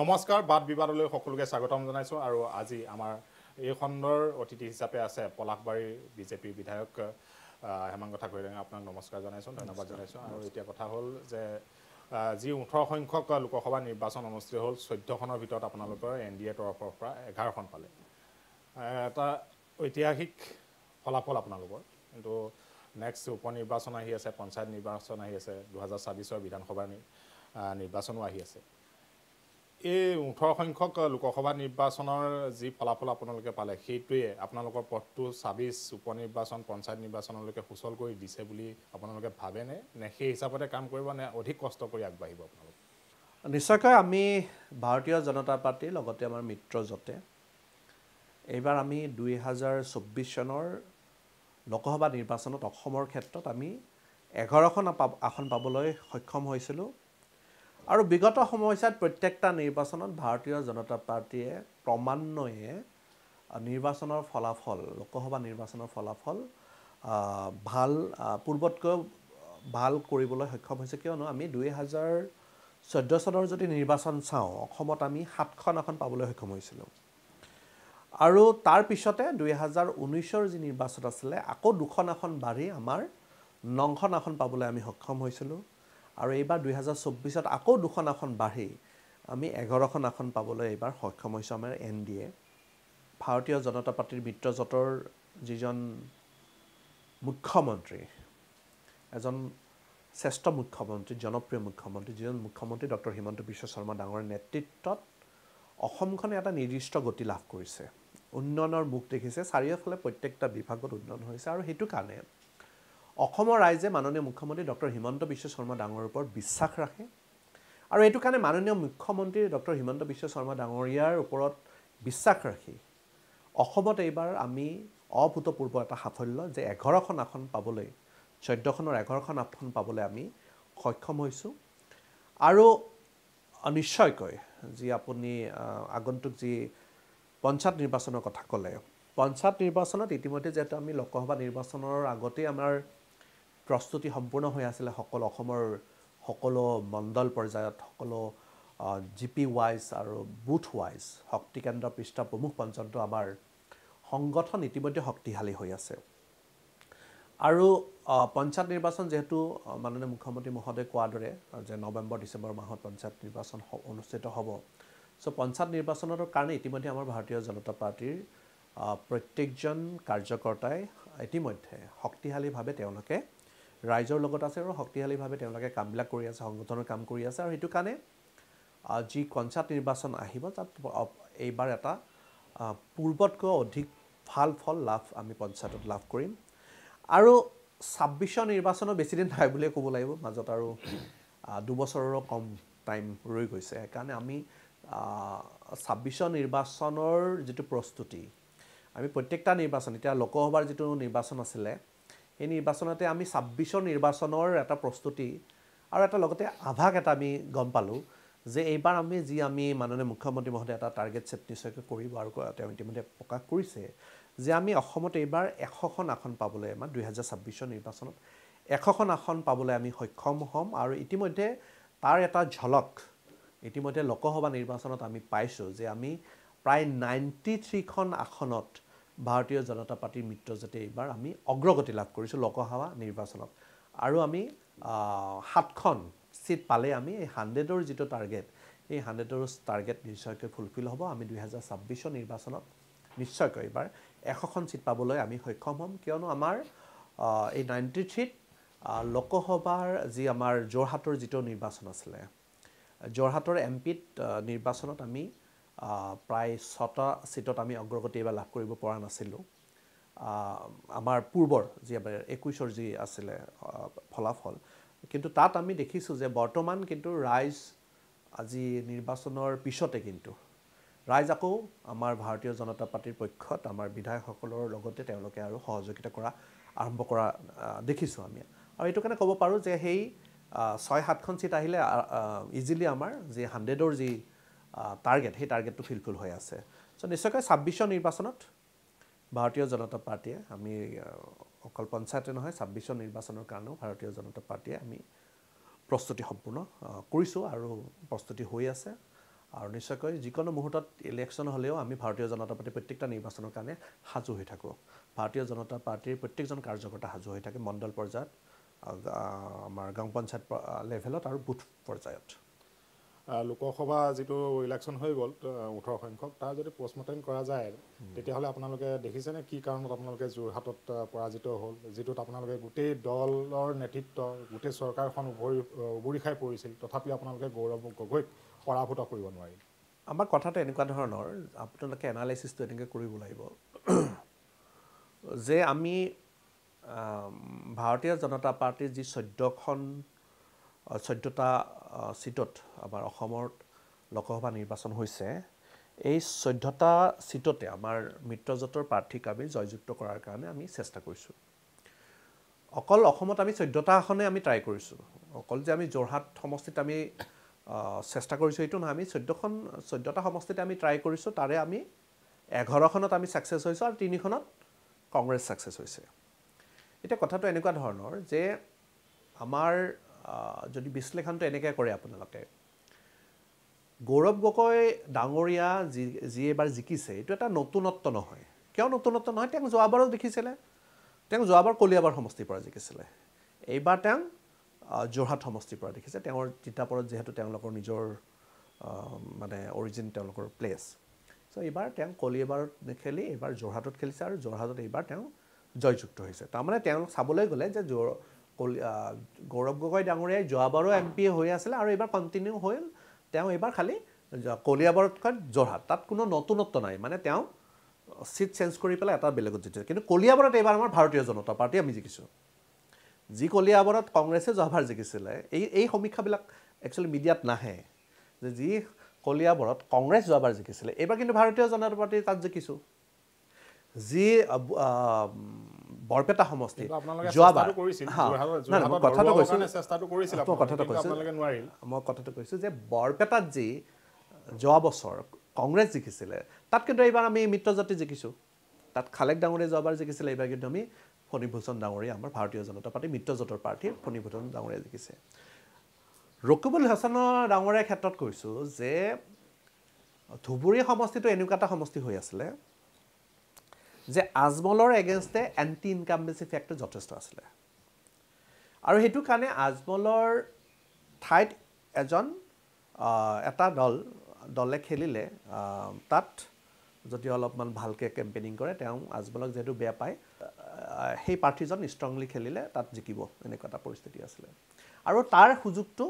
নমস্কাৰ বাদ বিবাদলৈ সকলোকে স্বাগতম জনাইছোঁ আৰু আজি আমাৰ এই খণ্ডৰ অতিথি হিচাপে আছে পলাশবাৰীৰ বিজেপিৰ বিধায়ক হেমাংগ ঠাকুৰীয়ে আপোনাক নমস্কাৰ জনাইছোঁ ধন্যবাদ জনাইছোঁ। আৰু এতিয়া কথা হ'ল যে যি ওঠৰ সংখ্যক লোকসভা নিৰ্বাচন অনুষ্ঠিত হ'ল চৈধ্যখনৰ ভিতৰত আপোনালোকৰ এন ডি এ তৰফৰ পৰা এঘাৰখন পালে। এটা ঐতিহাসিক ফলাফল আপোনালোকৰ। কিন্তু নেক্সট উপ নিৰ্বাচন আহি আছে পঞ্চায়ত নিৰ্বাচন আহি আছে দুহেজাৰ ছাব্বিছৰ বিধানসভা নি- আহ, নিৰ্বাচনো আহি আছে। এই ওঠৰ সংখ্যক লোকসভা নিৰ্বাচনৰ যি ফলাফল আপোনালোকে পালে সেইটোৱে আপোনালোকৰ পথটো ছাব্বিছ উপ নিৰ্বাচন পঞ্চায়ত নিৰ্বাচনলৈকে সুচল কৰি দিছে বুলি আপোনালোকে ভাবেনে? নে সেই হিচাপতে কাম কৰিব নে অধিক কষ্ট কৰি আগবাঢ়িব আপোনালোক? নিশ্চয়কৈ আমি ভাৰতীয় জনতা পাৰ্টীৰ লগতে আমাৰ মিত্ৰজোঁটে এইবাৰ আমি দুই হাজাৰ চৌব্বিছ চনৰ লোকসভা নিৰ্বাচনত অসমৰ ক্ষেত্ৰত আমি এঘাৰখন আসন পাবলৈ সক্ষম হৈছিলোঁ। আৰু বিগত সময়ছোৱাত প্ৰত্যেকটা নিৰ্বাচনত ভাৰতীয় জনতা পাৰ্টীয়ে ক্ৰমান্বয়ে নিৰ্বাচনৰ ফলাফল লোকসভা নিৰ্বাচনৰ ফলাফল ভাল পূৰ্বতকৈ ভাল কৰিবলৈ সক্ষম হৈছে কিয়নো আমি দুই হাজাৰ চৈধ্য চনৰ যদি নিৰ্বাচন চাওঁ অসমত আমি সাতখন আসন পাবলৈ সক্ষম হৈছিলোঁ। আৰু তাৰ পিছতে দুই হাজাৰ ঊনৈছৰ যি নিৰ্বাচন আছিলে আকৌ দুখন আসন বাঢ়ি আমাৰ নখন আসন পাবলৈ আমি সক্ষম হৈছিলোঁ। আৰু এইবাৰ দুই হাজাৰ চৌব্বিছত আকৌ দুখন আসন বাঢ়ি আমি এঘাৰখন আসন পাবলৈ এইবাৰ সক্ষম হৈছোঁ আমাৰ এন ডি এ। ভাৰতীয় জনতা পাৰ্টীৰ মিত্ৰজোঁটৰ যিজন মুখ্যমন্ত্ৰী এজন শ্ৰেষ্ঠ মুখ্যমন্ত্ৰী জনপ্ৰিয় মুখ্যমন্ত্ৰী যিজন মুখ্যমন্ত্ৰী ডক্টৰ হিমন্ত বিশ্ব শৰ্মা ডাঙৰৰ নেতৃত্বত অসমখনে এটা নিৰ্দিষ্ট গতি লাভ কৰিছে। উন্নয়নৰ মুখ দেখিছে চাৰিওফালে প্ৰত্যেকটা বিভাগত উন্নয়ন হৈছে আৰু সেইটো কাৰণে অসমৰ ৰাইজে মাননীয় মুখ্যমন্ত্ৰী ডক্টৰ হিমন্ত বিশ্ব শৰ্মা ডাঙৰৰ ওপৰত বিশ্বাস ৰাখে। আৰু এইটো কাৰণে মাননীয় মুখ্যমন্ত্ৰী ডক্টৰ হিমন্ত বিশ্ব শৰ্মা ডাঙৰীয়াৰ ওপৰত বিশ্বাস ৰাখি অসমত এইবাৰ আমি অভূতপূৰ্ব এটা সাফল্য যে এঘাৰখন আসন পাবলৈ চৈধ্যখনৰ এঘাৰখন আসন পাবলৈ আমি সক্ষম হৈছোঁ। আৰু নিশ্চয়কৈ যি আপুনি আগন্তুক যি পঞ্চায়ত নিৰ্বাচনৰ কথা ক'লে পঞ্চায়ত নিৰ্বাচনত ইতিমধ্যে যিহেতু আমি লোকসভা নিৰ্বাচনৰ আগতেই আমাৰ প্ৰস্তুতি সম্পূৰ্ণ হৈ আছিলে সকলো অসমৰ সকলো মণ্ডল পৰ্যায়ত সকলো জি পি ৱাইজ আৰু বুথ ৱাইজ শক্তি কেন্দ্ৰ পৃষ্ঠপ্ৰমুখ পৰ্যন্ত আমাৰ সংগঠন ইতিমধ্যে শক্তিশালী হৈ আছে। আৰু পঞ্চায়ত নিৰ্বাচন যিহেতু মাননীয় মুখ্যমন্ত্ৰী মহোদয়ে কোৱাৰ দৰে যে নৱেম্বৰ ডিচেম্বৰ মাহত পঞ্চায়ত নিৰ্বাচন অনুষ্ঠিত হ'ব। চ' পঞ্চায়ত নিৰ্বাচনৰ কাৰণে ইতিমধ্যে আমাৰ ভাৰতীয় জনতা পাৰ্টীৰ প্ৰত্যেকজন কাৰ্যকৰ্তাই ইতিমধ্যে শক্তিশালীভাৱে তেওঁলোকে ৰাইজৰ লগত আছে আৰু শক্তিশালীভাৱে তেওঁলোকে কামবিলাক কৰি আছে সংগঠনৰ কাম কৰি আছে আৰু সেইটো কাৰণে যি পঞ্চায়ত নিৰ্বাচন আহিব তাত এইবাৰ এটা পূৰ্বতকৈ অধিক ভাল ফল লাভ আমি পঞ্চায়তত লাভ কৰিম। আৰু ছাব্বিছৰ নিৰ্বাচনৰ বেছিদিন নাই বুলিয়ে ক'ব লাগিব মাজত আৰু দুবছৰৰো কম টাইম ৰৈ গৈছে। সেইকাৰণে আমি ছাব্বিছৰ নিৰ্বাচনৰ যিটো প্ৰস্তুতি আমি প্ৰত্যেকটা নিৰ্বাচন এতিয়া লোকসভাৰ যিটো নিৰ্বাচন আছিলে সেই নিৰ্বাচনতে আমি ছাব্বিছৰ নিৰ্বাচনৰ এটা প্ৰস্তুতি আৰু এটা লগতে আভাস এটা আমি গম পালোঁ যে এইবাৰ আমি যি আমি মাননীয় মুখ্যমন্ত্ৰী মহোদয়ে এটা টাৰ্গেট ছেট নিশ্চয়কৈ কৰিব আৰু তেওঁ ইতিমধ্যে প্ৰকাশ কৰিছে যে আমি অসমত এইবাৰ এশখন আসন পাবলৈ আমাৰ দুহেজাৰ ছাব্বিছৰ নিৰ্বাচনত এশখন আসন পাবলৈ আমি সক্ষম হ'ম আৰু ইতিমধ্যে তাৰ এটা ঝলক ইতিমধ্যে লোকসভা নিৰ্বাচনত আমি পাইছোঁ যে আমি প্ৰায় নাইণ্টি থ্ৰীখন আসনত ভাৰতীয় জনতা পাৰ্টীৰ মিত্ৰজোঁটে এইবাৰ আমি অগ্ৰগতি লাভ কৰিছোঁ লোকসভা নিৰ্বাচনত। আৰু আমি সাতখন ছিট পালে আমি এই হাণ্ড্ৰেডৰ যিটো টাৰ্গেট এই হাণ্ড্ৰেডৰ টাৰ্গেট নিশ্চয়কৈ ফুলফিল হ'ব। আমি দুহেজাৰ ছাব্বিছৰ নিৰ্বাচনত নিশ্চয়কৈ এইবাৰ এশখন ছিট পাবলৈ আমি সক্ষম হ'ম। কিয়নো আমাৰ এই নাইণ্টি থ্ৰীত লোকসভাৰ যি আমাৰ যোৰহাটৰ যিটো নিৰ্বাচন আছিলে যোৰহাটৰ এম পিত নিৰ্বাচনত আমি প্ৰায় ছটা ছিটত আমি অগ্ৰগতি এইবাৰ লাভ কৰিব পৰা নাছিলোঁ। আমাৰ পূৰ্বৰ যি আমাৰ একৈছৰ যি আছিলে ফলাফল কিন্তু তাত আমি দেখিছোঁ যে বৰ্তমান কিন্তু ৰাইজ আজি নিৰ্বাচনৰ পিছতে কিন্তু ৰাইজ আকৌ আমাৰ ভাৰতীয় জনতা পাৰ্টীৰ পক্ষত আমাৰ বিধায়কসকলৰ লগতে তেওঁলোকে আৰু সহযোগিতা কৰা আৰম্ভ কৰা দেখিছোঁ আমি। আৰু এইটো কাৰণে ক'ব পাৰোঁ যে সেই ছয় সাতখন ছিট আহিলে ইজিলি আমাৰ যি হাণ্ড্ৰেডৰ যি টাৰ্গেট সেই টাৰ্গেটটো ফিলফিল হৈ আছে। চ' নিশ্চয়কৈ ছাব্বিছৰ নিৰ্বাচনত ভাৰতীয় জনতা পাৰ্টীয়ে আমি অকল পঞ্চায়তে নহয় ছাব্বিছৰ নিৰ্বাচনৰ কাৰণেও ভাৰতীয় জনতা পাৰ্টীয়ে আমি প্ৰস্তুতি সম্পূৰ্ণ কৰিছোঁ আৰু প্ৰস্তুতি হৈ আছে। আৰু নিশ্চয়কৈ যিকোনো মুহূৰ্তত ইলেকশ্যন হ'লেও আমি ভাৰতীয় জনতা পাৰ্টীৰ প্ৰত্যেকটা নিৰ্বাচনৰ কাৰণে সাজু হৈ থাকোঁ। ভাৰতীয় জনতা পাৰ্টীৰ প্ৰত্যেকজন কাৰ্যকৰ্তা সাজু হৈ থাকে মণ্ডল পৰ্যায়ত আমাৰ গাঁও পঞ্চায়ত লেভেলত আৰু বুথ পৰ্যায়ত। লোকসভা যিটো ইলেকশ্যন হৈ গ'ল ওঠৰ সংখ্যক তাৰ যদি পষ্টমৰ্টেম কৰা যায় তেতিয়াহ'লে আপোনালোকে দেখিছেনে কি কাৰণত আপোনালোকে যোৰহাটত পৰাজিত হ'ল? যিটোত আপোনালোকে গোটেই দলৰ নেতৃত্ব গোটেই চৰকাৰখন উভৰি উবুৰি খাই পৰিছিল তথাপিও আপোনালোকে গৌৰৱ গগৈক পৰাভূত কৰিব নোৱাৰিল। আমাৰ কথাটো এনেকুৱা ধৰণৰ আপোনালোকে এনালাইচিছটো এনেকৈ কৰিব লাগিব যে আম, ভাৰতীয় জনতা পাৰ্টীৰ যি চৈধ্যখন চৈধ্যটা ছিটত আমাৰ অসমত লোকসভা নিৰ্বাচন হৈছে। এই চৈধ্যটা ছিটতে আমাৰ মিত্ৰজোঁটৰ প্ৰাৰ্থীক আমি জয়যুক্ত কৰাৰ কাৰণে আমি চেষ্টা কৰিছোঁ। অকল অসমত আমি চৈধ্যটা আসনে আমি ট্ৰাই কৰিছোঁ। অকল যে আমি যোৰহাট সমষ্টিত আমি চেষ্টা কৰিছোঁ এইটো নহয় আমি চৈধ্যখন চৈধ্যটা সমষ্টিতে আমি ট্ৰাই কৰিছোঁ তাৰে আমি এঘাৰখনত আমি ছাকচেছ হৈছোঁ আৰু তিনিখনত কংগ্ৰেছ ছাকচেছ হৈছে। এতিয়া কথাটো এনেকুৱা ধৰণৰ যে আমাৰ যদি বিশ্লেষণটো এনেকৈ কৰে আপোনালোকে। গৌৰৱ গগৈ ডাঙৰীয়া যি যি এইবাৰ জিকিছে এইটো এটা নতুনত্ব নহয়। কিয় নতুনত্ব নহয়? তেওঁক যোৱাবাৰো দেখিছিলে। তেওঁক যোৱাবাৰ কলিয়াবাৰ সমষ্টিৰ পৰা জিকিছিলে। এইবাৰ তেওঁ যোৰহাট সমষ্টিৰ পৰা দেখিছে। তেওঁৰ তিতাপৰত যিহেতু তেওঁলোকৰ নিজৰ মানে অৰিজিন তেওঁলোকৰ প্লেচ চ' এইবাৰ তেওঁ কলিয়াবাৰত নেখেলি এইবাৰ যোৰহাটত খেলিছে আৰু যোৰহাটত এইবাৰ তেওঁ জয়যুক্ত হৈছে। তাৰমানে তেওঁ চাবলৈ গ'লে যে যোৰ গৌৰৱ গগৈ ডাঙৰীয়াই যোৱাবাৰো এম পি হৈ আছিলে আৰু এইবাৰ কণ্টিনিউ হ'ল। তেওঁ এইবাৰ খালি কলিয়াবৰতকৈ যোৰহাট। তাত কোনো নতুনত্ব নাই। মানে তেওঁ ছিট চেঞ্জ কৰি পেলাই এটা বেলেগত জিকিছে। কিন্তু কলিয়াবৰত এইবাৰ আমাৰ ভাৰতীয় জনতা পাৰ্টী আমি জিকিছোঁ। যি কলিয়াবৰত কংগ্ৰেছে যোৱাবাৰ জিকিছিলে এই এই সমীক্ষাবিলাক একচুৱেলি মিডিয়াত নাহে। যে যি কলিয়াবৰত কংগ্ৰেছ যোৱাবাৰ জিকিছিলে এইবাৰ কিন্তু ভাৰতীয় জনতা পাৰ্টী তাত জিকিছোঁ। যি বৰপেটা সমষ্টি। যোৱাবাৰ কথাটো কৈছোঁ। কথাটো মই কথাটো কৈছোঁ যে বৰপেটাত যি যোৱা বছৰ কংগ্ৰেছ জিকিছিলে তাত কিন্তু এইবাৰ আমি মিত্ৰজাতি জিকিছোঁ। তাত খালেক ডাঙৰীয়া যোৱাবাৰ জিকিছিলে এইবাৰ কিন্তু আমি ফণীভূষণ ডাঙৰীয়া আমাৰ ভাৰতীয় জনতা পাৰ্টী মিত্ৰজোঁটৰ প্ৰাৰ্থী ফণীভূষণ ডাঙৰীয়া জিকিছে। ৰকিবুল হাছানৰ ডাঙৰীয়াৰ ক্ষেত্ৰত কৈছোঁ যে ধুবুৰী সমষ্টিটো এনেকুৱা এটা সমষ্টি হৈ আছিলে যে আজমলৰ এগেইনষ্টে এণ্টি ইনকামবেঞ্চি ফেক্টৰ যথেষ্ট আছিলে। আৰু সেইটো কাৰণে আজমলৰ ঠাইত এজন এটা দল দলে খেলিলে তাত যদি অলপমান ভালকৈ কেম্পেইনিং কৰে তেওঁ আজমলক যিহেতু বেয়া পায় সেই প্ৰাৰ্থীজন ষ্ট্ৰংলি খেলিলে তাত জিকিব এনেকুৱা এটা পৰিস্থিতি আছিলে। আৰু তাৰ সুযোগটো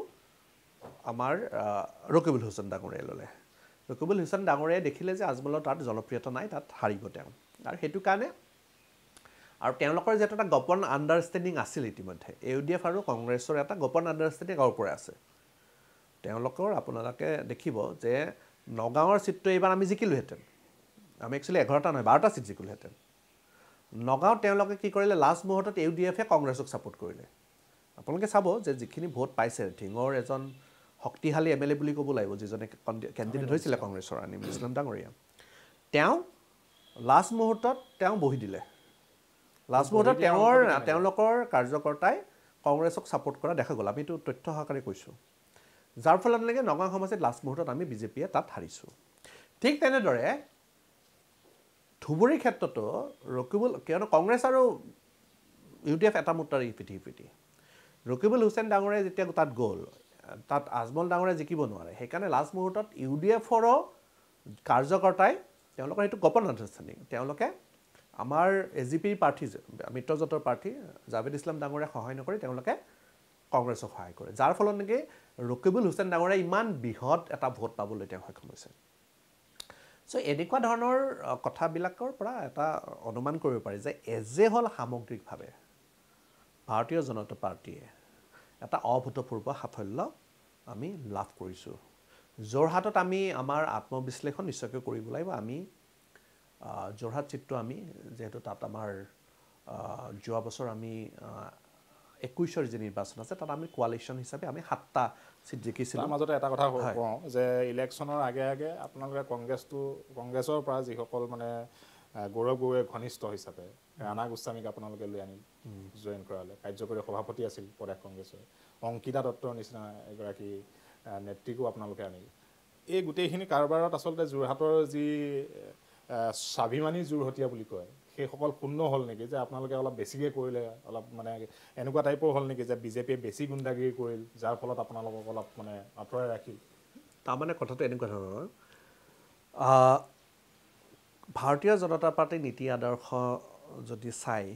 আমাৰ ৰকিবুল হুছেইন ডাঙৰীয়াই ল'লে। ৰকিবুল হুছেইন ডাঙৰীয়াই দেখিলে যে আজমলৰ তাত জনপ্ৰিয়তা নাই তাত হাৰিব তেওঁ। আৰু সেইটো কাৰণে আৰু তেওঁলোকৰ যিহেতু এটা গোপন আণ্ডাৰষ্টেণ্ডিং আছিল ইতিমধ্যে ইউ ডি এফ আৰু কংগ্ৰেছৰ এটা গোপন আণ্ডাৰষ্টেণ্ডিং আগৰ পৰাই আছে। তেওঁলোকৰ আপোনালোকে দেখিব যে নগাঁৱৰ ছিটটো এইবাৰ আমি জিকিলোহেঁতেন। আমি একচুৱেলি এঘাৰটা নহয় বাৰটা ছিট জিকিলোহেঁতেন। নগাঁৱত তেওঁলোকে কি কৰিলে লাষ্ট মুহূৰ্তত ইউ ডি এফে কংগ্ৰেছক ছাপোৰ্ট কৰিলে। আপোনালোকে চাব যে যিখিনি ভোট পাইছে ধিঙৰ এজন শক্তিশালী এম এল এ বুলি ক'ব লাগিব যিজনে কেণ্ডিডেট হৈছিলে কংগ্ৰেছৰ আনিম ইছলাম ডাঙৰীয়া। তেওঁ লাষ্ট মুহূৰ্তত তেওঁ বহি দিলে। লাষ্ট মুহূৰ্তত তেওঁৰ? তেওঁলোকৰ কাৰ্যকৰ্তাই কংগ্ৰেছক ছাপোৰ্ট কৰা দেখা গ'ল। আমি এইটো তথ্য সহকাৰে কৈছোঁ। যাৰ ফলত নেকি নগাঁও সমষ্টিত লাষ্ট মুহূৰ্তত আমি বিজেপিয়ে তাত হাৰিছোঁ। ঠিক তেনেদৰে ধুবুৰীৰ ক্ষেত্ৰতো ৰকিবুল কিয়নো কংগ্ৰেছ আৰু ইউ ডি এফ এটা মুদ্ৰাৰ ইপিঠি সিপিঠি ৰকিবুল হুছেইন ডাঙৰীয়াই যেতিয়া তাত গ'ল তাত আজমল ডাঙৰীয়াই জিকিব নোৱাৰে। সেইকাৰণে লাষ্ট মুহূৰ্তত ইউ ডি এফৰো কাৰ্যকৰ্তাই তেওঁলোকৰ সেইটো গোপন আণ্ডাৰষ্টেণ্ডিং তেওঁলোকে আমাৰ এ জি পিৰ প্ৰাৰ্থী মিত্ৰজোঁটৰ প্ৰাৰ্থী জাভেদ ইছলাম ডাঙৰীয়াক সহায় নকৰি তেওঁলোকে কংগ্ৰেছক সহায় কৰে। যাৰ ফলত নেকি ৰকিবুল হুছেইন ডাঙৰীয়াই ইমান বৃহৎ এটা ভোট পাবলৈ তেওঁ সক্ষম হৈছে। চ' এনেকুৱা ধৰণৰ কথাবিলাকৰ পৰা এটা অনুমান কৰিব পাৰি যে এজে হ'ল সামগ্ৰিকভাৱে ভাৰতীয় জনতা পাৰ্টীয়ে এটা অভূতপূৰ্ব সাফল্য আমি লাভ কৰিছোঁ। যোৰহাটত আমি আমাৰ আত্মবিশ্লেষণ নিশ্চয়কৈ কৰিব লাগিব। আমি যোৰহাট চিটটো আমি যিহেতু তাত আমাৰ যোৱা বছৰ আমি একৈছৰ যি নিৰ্বাচন আছে তাত আমি কোৱালিশ্যন হিচাপে আমি সাতটা চিট জিকিছিলোঁ। তাৰ মাজতে এটা কথা। কওঁ যে ইলেকশ্যনৰ আগে আগে আপোনালোকে কংগ্ৰেছটো কংগ্ৰেছৰ পৰা যিসকল মানে গৌৰৱ গগৈৰ ঘনিষ্ঠ হিচাপে ৰাণা গোস্বামীক আপোনালোকে লৈ আনিল জইন কৰালে। কাৰ্যকৰী সভাপতি আছিল প্ৰদেশ কংগ্ৰেছৰ। অংকিতা দত্তৰ নিচিনা এগৰাকী নেত্ৰীকো আপোনালোকে আনিল। এই গোটেইখিনি কাৰবাৰত আচলতে যোৰহাটৰ যি স্বাভিমানী যোৰহতীয়া বুলি কয় সেইসকল শূন্য হ'ল নেকি? যে আপোনালোকে অলপ বেছিকৈ কৰিলে অলপ মানে এনেকুৱা টাইপৰ হ'ল নেকি যে বিজেপিয়ে বেছি গুণ্ডাগিৰি কৰিল যাৰ ফলত আপোনালোকক অলপ মানে আঁতৰাই ৰাখিল? তাৰমানে কথাটো এনেকুৱা ধৰণৰ ভাৰতীয় জনতা পাৰ্টীৰ নীতি আদৰ্শ যদি চাই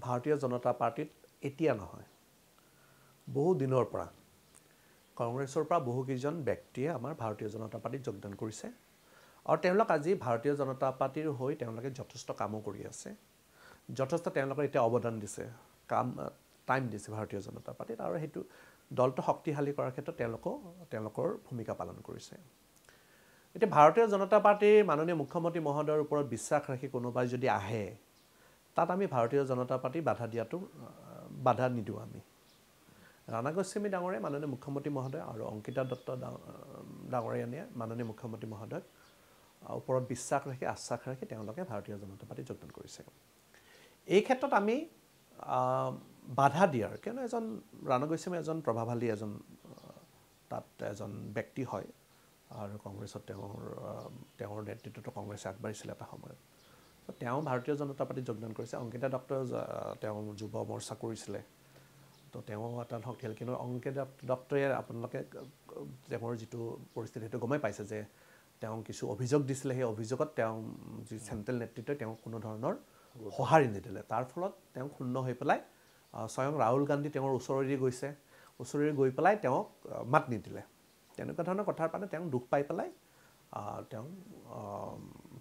ভাৰতীয় জনতা পাৰ্টীত এতিয়া নহয়। বহু দিনৰ পৰা কংগ্ৰেছৰ পৰা বহুকেইজন ব্যক্তিয়ে আমাৰ ভাৰতীয় জনতা পাৰ্টীত যোগদান কৰিছে। আৰু তেওঁলোক আজি ভাৰতীয় জনতা পাৰ্টীৰ হৈ তেওঁলোকে যথেষ্ট কামো কৰি আছে। যথেষ্ট তেওঁলোকে এতিয়া অৱদান দিছে কাম টাইম দিছে ভাৰতীয় জনতা পাৰ্টীত। আৰু সেইটো দলটো শক্তিশালী কৰাৰ ক্ষেত্ৰত তেওঁলোকেও তেওঁলোকৰ ভূমিকা পালন কৰিছে। এতিয়া ভাৰতীয় জনতা পাৰ্টীৰ মাননীয় মুখ্যমন্ত্ৰী মহোদয়ৰ ওপৰত বিশ্বাস ৰাখি কোনোবাই যদি আহে তাত আমি ভাৰতীয় জনতা পাৰ্টী বাধা দিয়াটো বাধা নিদিওঁ আমি। ৰাণা গোস্বামী ডাঙৰীয়া মাননীয় মুখ্যমন্ত্ৰী মহোদয় আৰু অংকিতা দত্ত ডা- ডাঙৰীয়ানীয়ে মাননীয় মুখ্যমন্ত্ৰী মহোদয়ক। ওপৰত বিশ্বাস ৰাখি আশ্বাস ৰাখি তেওঁলোকে ভাৰতীয় জনতা পাৰ্টীত যোগদান কৰিছে। এই ক্ষেত্ৰত আমি বাধা দিয়াৰ কিয়নো এজন ৰাণা গোস্বামী এজন প্ৰভাৱশালী এজন তাত এজন ব্যক্তি হয় আৰু কংগ্ৰেছত তেওঁৰ তেওঁৰ নেতৃত্বটো কংগ্ৰেছে আগবাঢ়িছিলে এটা সময়ত। তেওঁ ভাৰতীয় জনতা পাৰ্টীত যোগদান কৰিছে। অংকিতা দত্ত তেওঁ যুৱ মৰ্চা কৰিছিলে। তো তেওঁ এটা শক্তিশালী কিন্তু অংকিতা দত্তই আপোনালোকে তেওঁৰ যিটো পৰিস্থিতি সেইটো গমেই পাইছে যে তেওঁ কিছু অভিযোগ দিছিলে। সেই অভিযোগত তেওঁ যি চেণ্ট্ৰেল নেতৃত্বই তেওঁক কোনো ধৰণৰ সঁহাৰি নিদিলে। তাৰ ফলত তেওঁ ক্ষুণ্ণ হৈ পেলাই স্বয়ং ৰাহুল গান্ধী তেওঁৰ ওচৰেদি গৈছে। ওচৰেদি গৈ পেলাই তেওঁক মাত নিদিলে। তেনেকুৱা ধৰণৰ কথাৰ কাৰণে তেওঁ দুখ পাই পেলাই তেওঁ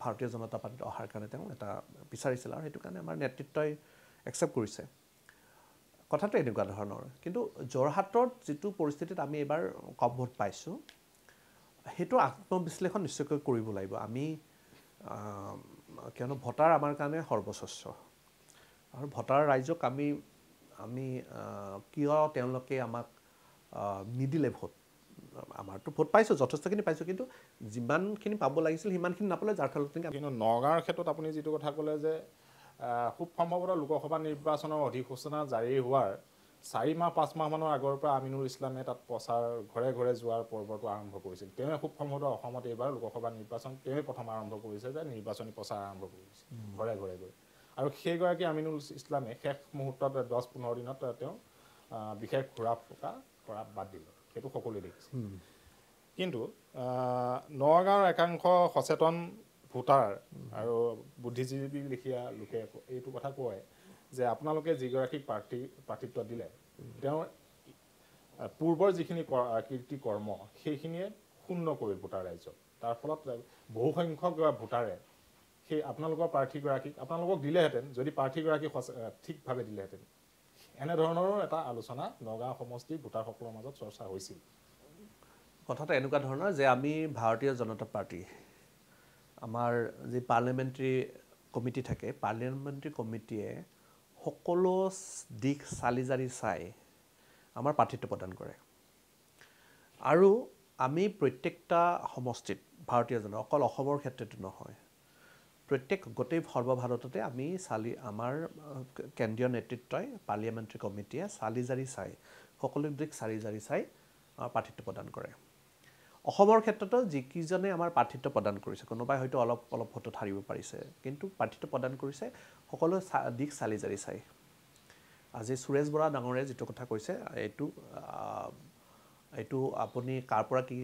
ভাৰতীয় জনতা পাৰ্টীত অহাৰ কাৰণে তেওঁ এটা বিচাৰিছিল আৰু সেইটো কাৰণে আমাৰ নেতৃত্বই একচেপ্ট কৰিছে। কথাটো এনেকুৱা ধৰণৰ। কিন্তু যোৰহাটত যিটো পৰিস্থিতিত আমি এইবাৰ কম ভোট পাইছোঁ সেইটো আত্মবিশ্লেষণ নিশ্চয়কৈ কৰিব লাগিব। আমি কিয়নো ভোটাৰ আমাৰ কাৰণে সৰ্বশ্ৰেষ্ঠ। আৰু ভোটাৰ ৰাইজক আমি আমি কিয় তেওঁলোকে আমাক নিদিলে ভোট? আমাৰতো ভোট পাইছোঁ যথেষ্টখিনি পাইছোঁ। কিন্তু যিমানখিনি পাব লাগিছিল সিমানখিনি নাপালে যাৰ ফলত কিন্তু নগাঁৱৰ ক্ষেত্ৰত আপুনি যিটো কথা ক'লে যে খুব সম্ভৱতঃ লোকসভা নিৰ্বাচনৰ অধিসূচনা জাৰি হোৱাৰ চাৰি মাহ পাঁচ মাহমানৰ আগৰ পৰা আমিনুল ইছলামে তাত প্ৰচাৰ ঘৰে ঘৰে যোৱাৰ পৰ্বটো আৰম্ভ কৰিছিল। তেওঁৱে খুব সম্ভৱতঃ অসমত এইবাৰ লোকসভা নিৰ্বাচন তেওঁৱে প্ৰথম আৰম্ভ কৰিছে যে নিৰ্বাচনী প্ৰচাৰ আৰম্ভ কৰিছে ঘৰে ঘৰে গৈ। আৰু সেইগৰাকী আমিনুল ইছলামে শেষ মুহূৰ্তত দহ পোন্ধৰ দিনত তেওঁ বিশেষ ঘূৰা ফুকা কৰা বাদ দিলে। সেইটো সকলোৱে দেখিছে। কিন্তু নগাঁৱৰ একাংশ সচেতন ভোটাৰ আৰু বুদ্ধিজীৱী লেখীয়া লোকে এইটো কথা কয় যে আপোনালোকে যিগৰাকীক প্ৰাৰ্থী প্ৰাৰ্থিত্ব দিলে তেওঁৰ পূৰ্বৰ যিখিনি কীৰ্তি কৰ্ম সেইখিনিয়ে শূন্য কৰিল ভোটাৰ ৰাইজক। তাৰ ফলত বহুসংখ্যক ভোটাৰে সেই আপোনালোকৰ প্ৰাৰ্থীগৰাকীক আপোনালোকক দিলেহেঁতেন যদি প্ৰাৰ্থীগৰাকীক ঠিকভাৱে দিলেহেঁতেন। এনেধৰণৰো এটা আলোচনা নগাঁও সমষ্টিৰ ভোটাৰসকলৰ মাজত চৰ্চা হৈছিল। কথাটো এনেকুৱা ধৰণৰ যে আমি ভাৰতীয় জনতা পাৰ্টী আমাৰ যি পাৰ্লিয়ামেণ্টাৰী কমিটি থাকে পাৰ্লিয়ামেণ্টাৰী কমিটিয়ে সকলো দিশ চালি জাৰি চাই আমাৰ প্ৰাৰ্থিত্ব প্ৰদান কৰে। আৰু আমি প্ৰত্যেকটা সমষ্টিত ভাৰতীয় জন অকল অসমৰ ক্ষেত্ৰতো নহয় প্ৰত্যেক গোটেই সৰ্বভাৰততে আমি চালি আমাৰ কেন্দ্ৰীয় নেতৃত্বই পাৰ্লিয়ামেণ্টাৰী কমিটিয়ে চালি জাৰি চাই সকলো দিশ চালি জাৰি চাই আমাৰ প্ৰাৰ্থিত্ব প্ৰদান কৰে। অসমৰ ক্ষেত্ৰতো যিকেইজনে আমাৰ প্ৰাৰ্থিত্ব প্ৰদান কৰিছে কোনোবাই হয়তো অলপ অলপ ভোটত হাৰিব পাৰিছে কিন্তু প্ৰাৰ্থিত্ব প্ৰদান কৰিছে সকলো চা- দিশ চালি জাৰি চাই। আজি সুৰেশ বৰা ডাঙৰে যিটো কথা কৈছে এইটো এইটো আপুনি কাৰ পৰা কি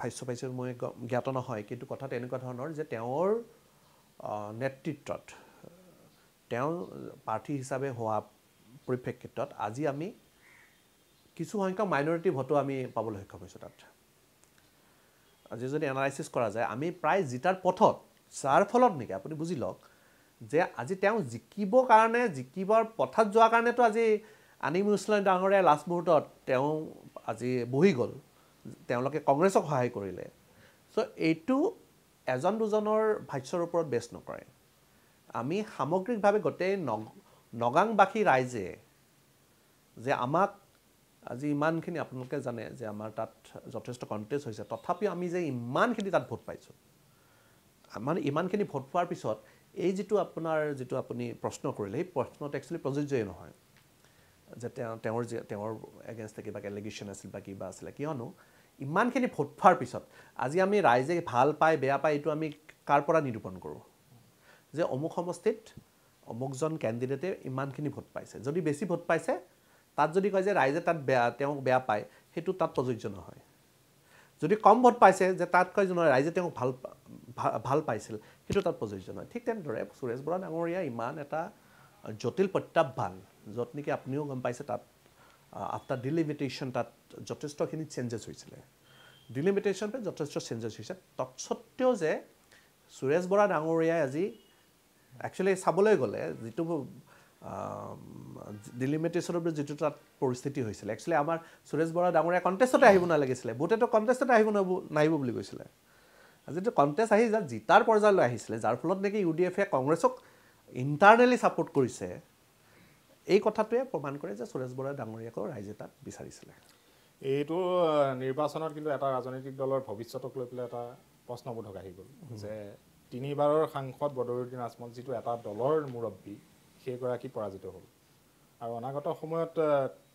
ভাষ্য পাইছে মই জ্ঞাত নহয় কিন্তু কথাটো এনেকুৱা ধৰণৰ যে তেওঁৰ নেতৃত্বত তেওঁ প্ৰাৰ্থী হিচাপে হোৱা পৰিপ্ৰেক্ষিতত আজি আমি কিছু সংখ্যক মাইনৰিটি ভোটো আমি পাবলৈ সক্ষম হৈছোঁ তাত। আজি যদি এনালাইচিছ কৰা যায় আমি প্ৰায় জিতাৰ পথত যাৰ ফলত নেকি আপুনি বুজি লওক যে আজি তেওঁ জিকিবৰ কাৰণে জিকিবৰ পথত যোৱাৰ কাৰণেতো আজি আনিমুল ইছলাম ডাঙৰীয়া লাষ্ট মুহূৰ্তত তেওঁ আজি বহি গ'ল তেওঁলোকে কংগ্ৰেছক সহায় কৰিলে। চ' এইটো এজন দুজনৰ ভাষ্যৰ ওপৰত বেছ নকৰে। আমি সামগ্ৰিকভাৱে গোটেই নগ নগাংবাসী ৰাইজে যে আমাক আজি ইমানখিনি আপোনালোকে জানে যে আমাৰ তাত যথেষ্ট কণ্টেষ্ট হৈছে। তথাপিও আমি যে ইমানখিনি তাত ভোট পাইছোঁ আমাৰ ইমানখিনি ভোট পোৱাৰ পিছত এই যিটো আপোনাৰ যিটো আপুনি প্ৰশ্ন কৰিলে সেই প্ৰশ্নটো একচুৱেলি প্ৰযোজ্যই নহয় যে তেওঁ তেওঁৰ যে তেওঁৰ এগেইনষ্টে কিবা এলিগেশ্যন আছিল বা কিবা আছিলে কিয়নো ইমানখিনি ভোট খোৱাৰ পিছত আজি আমি ৰাইজে ভাল পায় বেয়া পায় এইটো আমি কাৰ পৰা নিৰূপণ কৰোঁ? যে অমুক সমষ্টিত অমুকজন কেণ্ডিডেটে ইমানখিনি ভোট পাইছে। যদি বেছি ভোট পাইছে তাত যদি কয় যে ৰাইজে তাত বেয়া তেওঁক বেয়া পায় সেইটো তাত প্ৰযোজ্য নহয়। যদি কম ভোট পাইছে যে তাত কয় যে ৰাইজে তেওঁক ভাল ভাল পাইছিল সেইটো তাত প্ৰযোজ্য নহয়। ঠিক তেনেদৰে সুৰেশ বৰা ডাঙৰীয়া ইমান এটা জটিল প্ৰত্যাহ্বান য'ত নেকি আপুনিও গম পাইছে তাত আফটাৰ ডিলিমিটেশ্যন তাত যথেষ্টখিনি চেঞ্জেছ হৈছিলে। ডিলিমিটেশ্যনতে যথেষ্ট চেঞ্জেছ হৈছে। তৎসত্বেও যে সুৰেশ বৰা ডাঙৰীয়াই আজি একচুৱেলি চাবলৈ গ'লে যিটো ডিলিমিটেশ্যনৰ যিটো তাত পৰিস্থিতি হৈছিলে। একচুৱেলি আমাৰ সুৰেশ বৰা ডাঙৰীয়া কণ্টেষ্টতে আহিব নালাগিছিলে। বহুতেতো কণ্টেষ্টতে আহিব নাহিব নাহিব বুলি কৈছিলে। যিটো কণ্টেষ্ট আহি যাত জিতাৰ পৰ্যায়লৈ আহিছিলে যাৰ ফলত নেকি ইউ ডি এফে কংগ্ৰেছক ইণ্টাৰনেলি ছাপোৰ্ট কৰিছে এই কথাটোৱে প্ৰমাণ কৰে যে সুৰেশ বৰা ডাঙৰীয়াকো ৰাইজে তাত বিচাৰিছিলে। এইটো নিৰ্বাচনত কিন্তু এটা ৰাজনৈতিক দলৰ ভৱিষ্যতক লৈ পেলাই এটা প্ৰশ্নবোধক আহি গ'ল। যে তিনিবাৰৰ সাংসদ বদৰুদ্দিন আজমল যিটো এটা দলৰ মুৰব্বী সেইগৰাকী পৰাজিত হ'ল। আৰু অনাগত সময়ত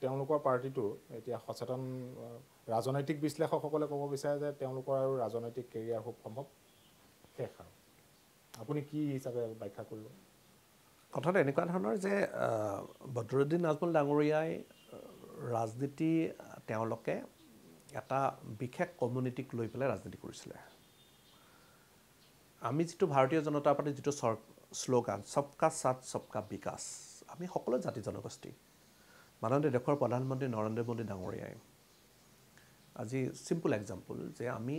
তেওঁলোকৰ পাৰ্টিটো এতিয়া সচেতন ৰাজনৈতিক বিশ্লেষকসকলে ক'ব বিচাৰে যে তেওঁলোকৰ আৰু ৰাজনৈতিক কেৰিয়াৰ খুব সম্ভৱ। শেষ আৰু। আপুনি কি হিচাপে ব্যাখ্যা কৰিব? কথাটো এনেকুৱা ধৰণৰ যে বদৰুদ্দিন আজমল ডাঙৰীয়াই ৰাজনীতি তেওঁলোকে এটা বিশেষ কমিউনিটিক লৈ পেলাই ৰাজনীতি কৰিছিলে। আমি যিটো ভাৰতীয় জনতা পাৰ্টিৰ যিটো চৰ শ্লোগান চবকা সাথ চবকা বিকাশ। আমি সকলো জাতি জনগোষ্ঠী মাননীয় দেশৰ প্ৰধানমন্ত্ৰী নৰেন্দ্ৰ মোদী ডাঙৰীয়াই। আজি চিম্পুল এক্সাম্পল যে আমি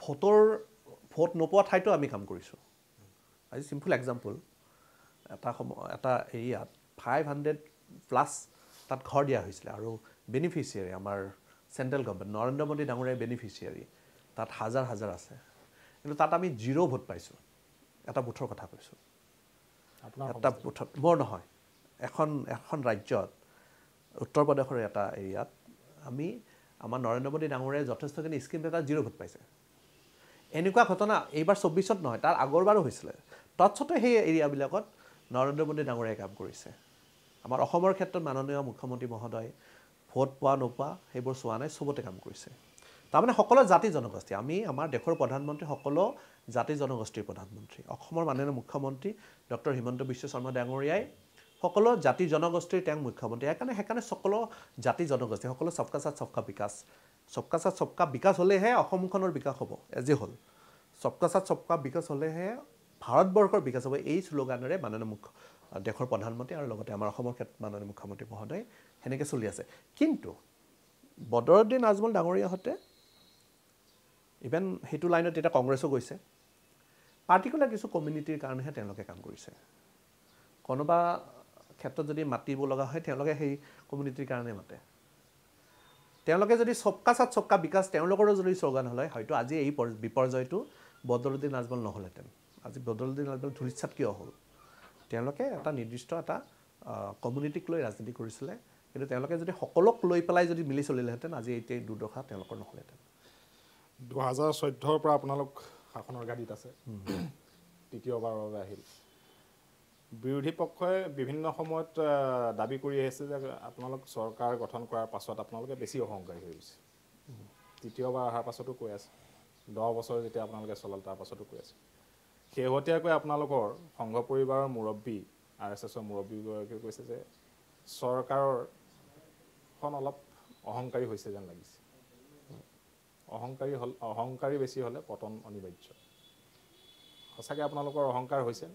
ভোটৰ ভোট নোপোৱা ঠাইতো আমি কাম কৰিছোঁ। আজি চিম্পুল এক্সাম্পল এটা সময় এটা এৰিয়াত ফাইভ হাণ্ড্ৰেড প্লাছ তাত ঘৰ দিয়া হৈছিলে আৰু বেনিফিচিয়াৰী আমাৰ চেণ্ট্ৰেল গভমেণ্ট নৰেন্দ্ৰ মোদী ডাঙৰীয়াৰ বেনিফিচিয়াৰী তাত হাজাৰ হাজাৰ আছে। কিন্তু তাত আমি জিৰ' ভোট পাইছোঁ। এটা বুথৰ কথা কৈছোঁ। এটা বুথত মোৰ নহয় এখন এখন ৰাজ্যত উত্তৰ প্ৰদেশৰ এটা এৰিয়াত আমি আমাৰ নৰেন্দ্ৰ মোদী ডাঙৰীয়াই যথেষ্টখিনি স্কিম এটা জিৰ' ভোট পাইছে। এনেকুৱা ঘটনা এইবাৰ চৌব্বিছত নহয় তাৰ আগৰবাৰো হৈছিলে। তৎসত্ত্বেও সেই এৰিয়াবিলাকত নৰেন্দ্ৰ মোদী ডাঙৰীয়াই কাম কৰিছে। আমাৰ অসমৰ ক্ষেত্ৰত মাননীয় মুখ্যমন্ত্ৰী মহোদয় ভোট পোৱা নোপোৱা সেইবোৰ চোৱা নাই চবতে কাম কৰিছে। তাৰমানে সকলো জাতি জনগোষ্ঠী আমি আমাৰ দেশৰ প্ৰধানমন্ত্ৰী সকলো জাতি জনগোষ্ঠীৰ প্ৰধানমন্ত্ৰী। অসমৰ মাননীয় মুখ্যমন্ত্ৰী ডক্টৰ হিমন্ত বিশ্ব শৰ্মা ডাঙৰীয়াই সকলো জাতি জনগোষ্ঠীৰ তেওঁ মুখ্যমন্ত্ৰী। সেইকাৰণে সেইকাৰণে সকলো জাতি জনগোষ্ঠী সকলো চবকা চাত চবকা বিকাশ চবকা চাত চবকা বিকাশ হ'লেহে অসমখনৰ বিকাশ হ'ব এজে হ'ল। চবকা চাত চবকা বিকাশ হ'লেহে ভাৰতবৰ্ষৰ বিকাশ হ'ব এই শ্লোগানেৰে মাননীয় মুখ্য দেশৰ প্ৰধানমন্ত্ৰী আৰু লগতে আমাৰ অসমৰ ক্ষেত্ৰত মাননীয় মুখ্যমন্ত্ৰী মহোদয় সেনেকৈ চলি আছে। কিন্তু বদৰুদ্দিন আজমল ডাঙৰীয়াহঁতে ইভেন সেইটো লাইনত এতিয়া কংগ্ৰেছো গৈছে পাৰ্টিকুলাৰ কিছু কমিউনিটিৰ কাৰণেহে তেওঁলোকে কাম কৰিছে। কোনোবা ক্ষেত্ৰত যদি মাতিব লগা হয় তেওঁলোকে সেই কমিউনিটিৰ কাৰণে মাতে। তেওঁলোকে যদি চবকা চাত চবকা বিকাশ তেওঁলোকৰো যদি শ্লোগান হ'লে হয়তো আজি এই পৰ- বিপৰ্যয়টো বদৰুদ্দিন আজমল নহ'লহেঁতেন। আজি বদৰুদ্দিন আজমল ধূলিচাত কিয় হ'ল? তেওঁলোকে এটা নিৰ্দিষ্ট এটা কমিউনিটিক লৈ ৰাজনীতি কৰিছিলে। কিন্তু তেওঁলোকে যদি সকলোক লৈ পেলাই যদি মিলি চলিলেহেঁতেন আজি এতিয়া দুৰ্দশা তেওঁলোকৰ নহ'লহেঁতেন। দুহেজাৰ চৈধ্যৰ পৰা আপোনালোক শাসনৰ গাদীত আছে। তৃতীয়বাৰৰ বাবে আহিল। বিৰোধী পক্ষই বিভিন্ন সময়ত দাবী কৰি আহিছে যে আপোনালোক চৰকাৰ গঠন কৰাৰ পাছত আপোনালোকে বেছি অহংকাৰী হৈ গৈছে। তৃতীয়বাৰ অহাৰ পাছতো কৈ আছে। দহ বছৰ যেতিয়া আপোনালোকে চলাল তাৰ পাছতো কৈ আছে। শেহতীয়াকৈ আপোনালোকৰ সংঘ পৰিবাৰৰ মুৰব্বী আৰ এছ এছৰ মুৰব্বীগৰাকীয়ে কৈছে যে চৰকাৰখন অলপ অহংকাৰী হৈছে যেন লাগিছে। অহংকাৰী হ'ল অহংকাৰী বেছি হ'লে পতন অনিবাৰ্য। সঁচাকৈ আপোনালোকৰ অহংকাৰ হৈছে?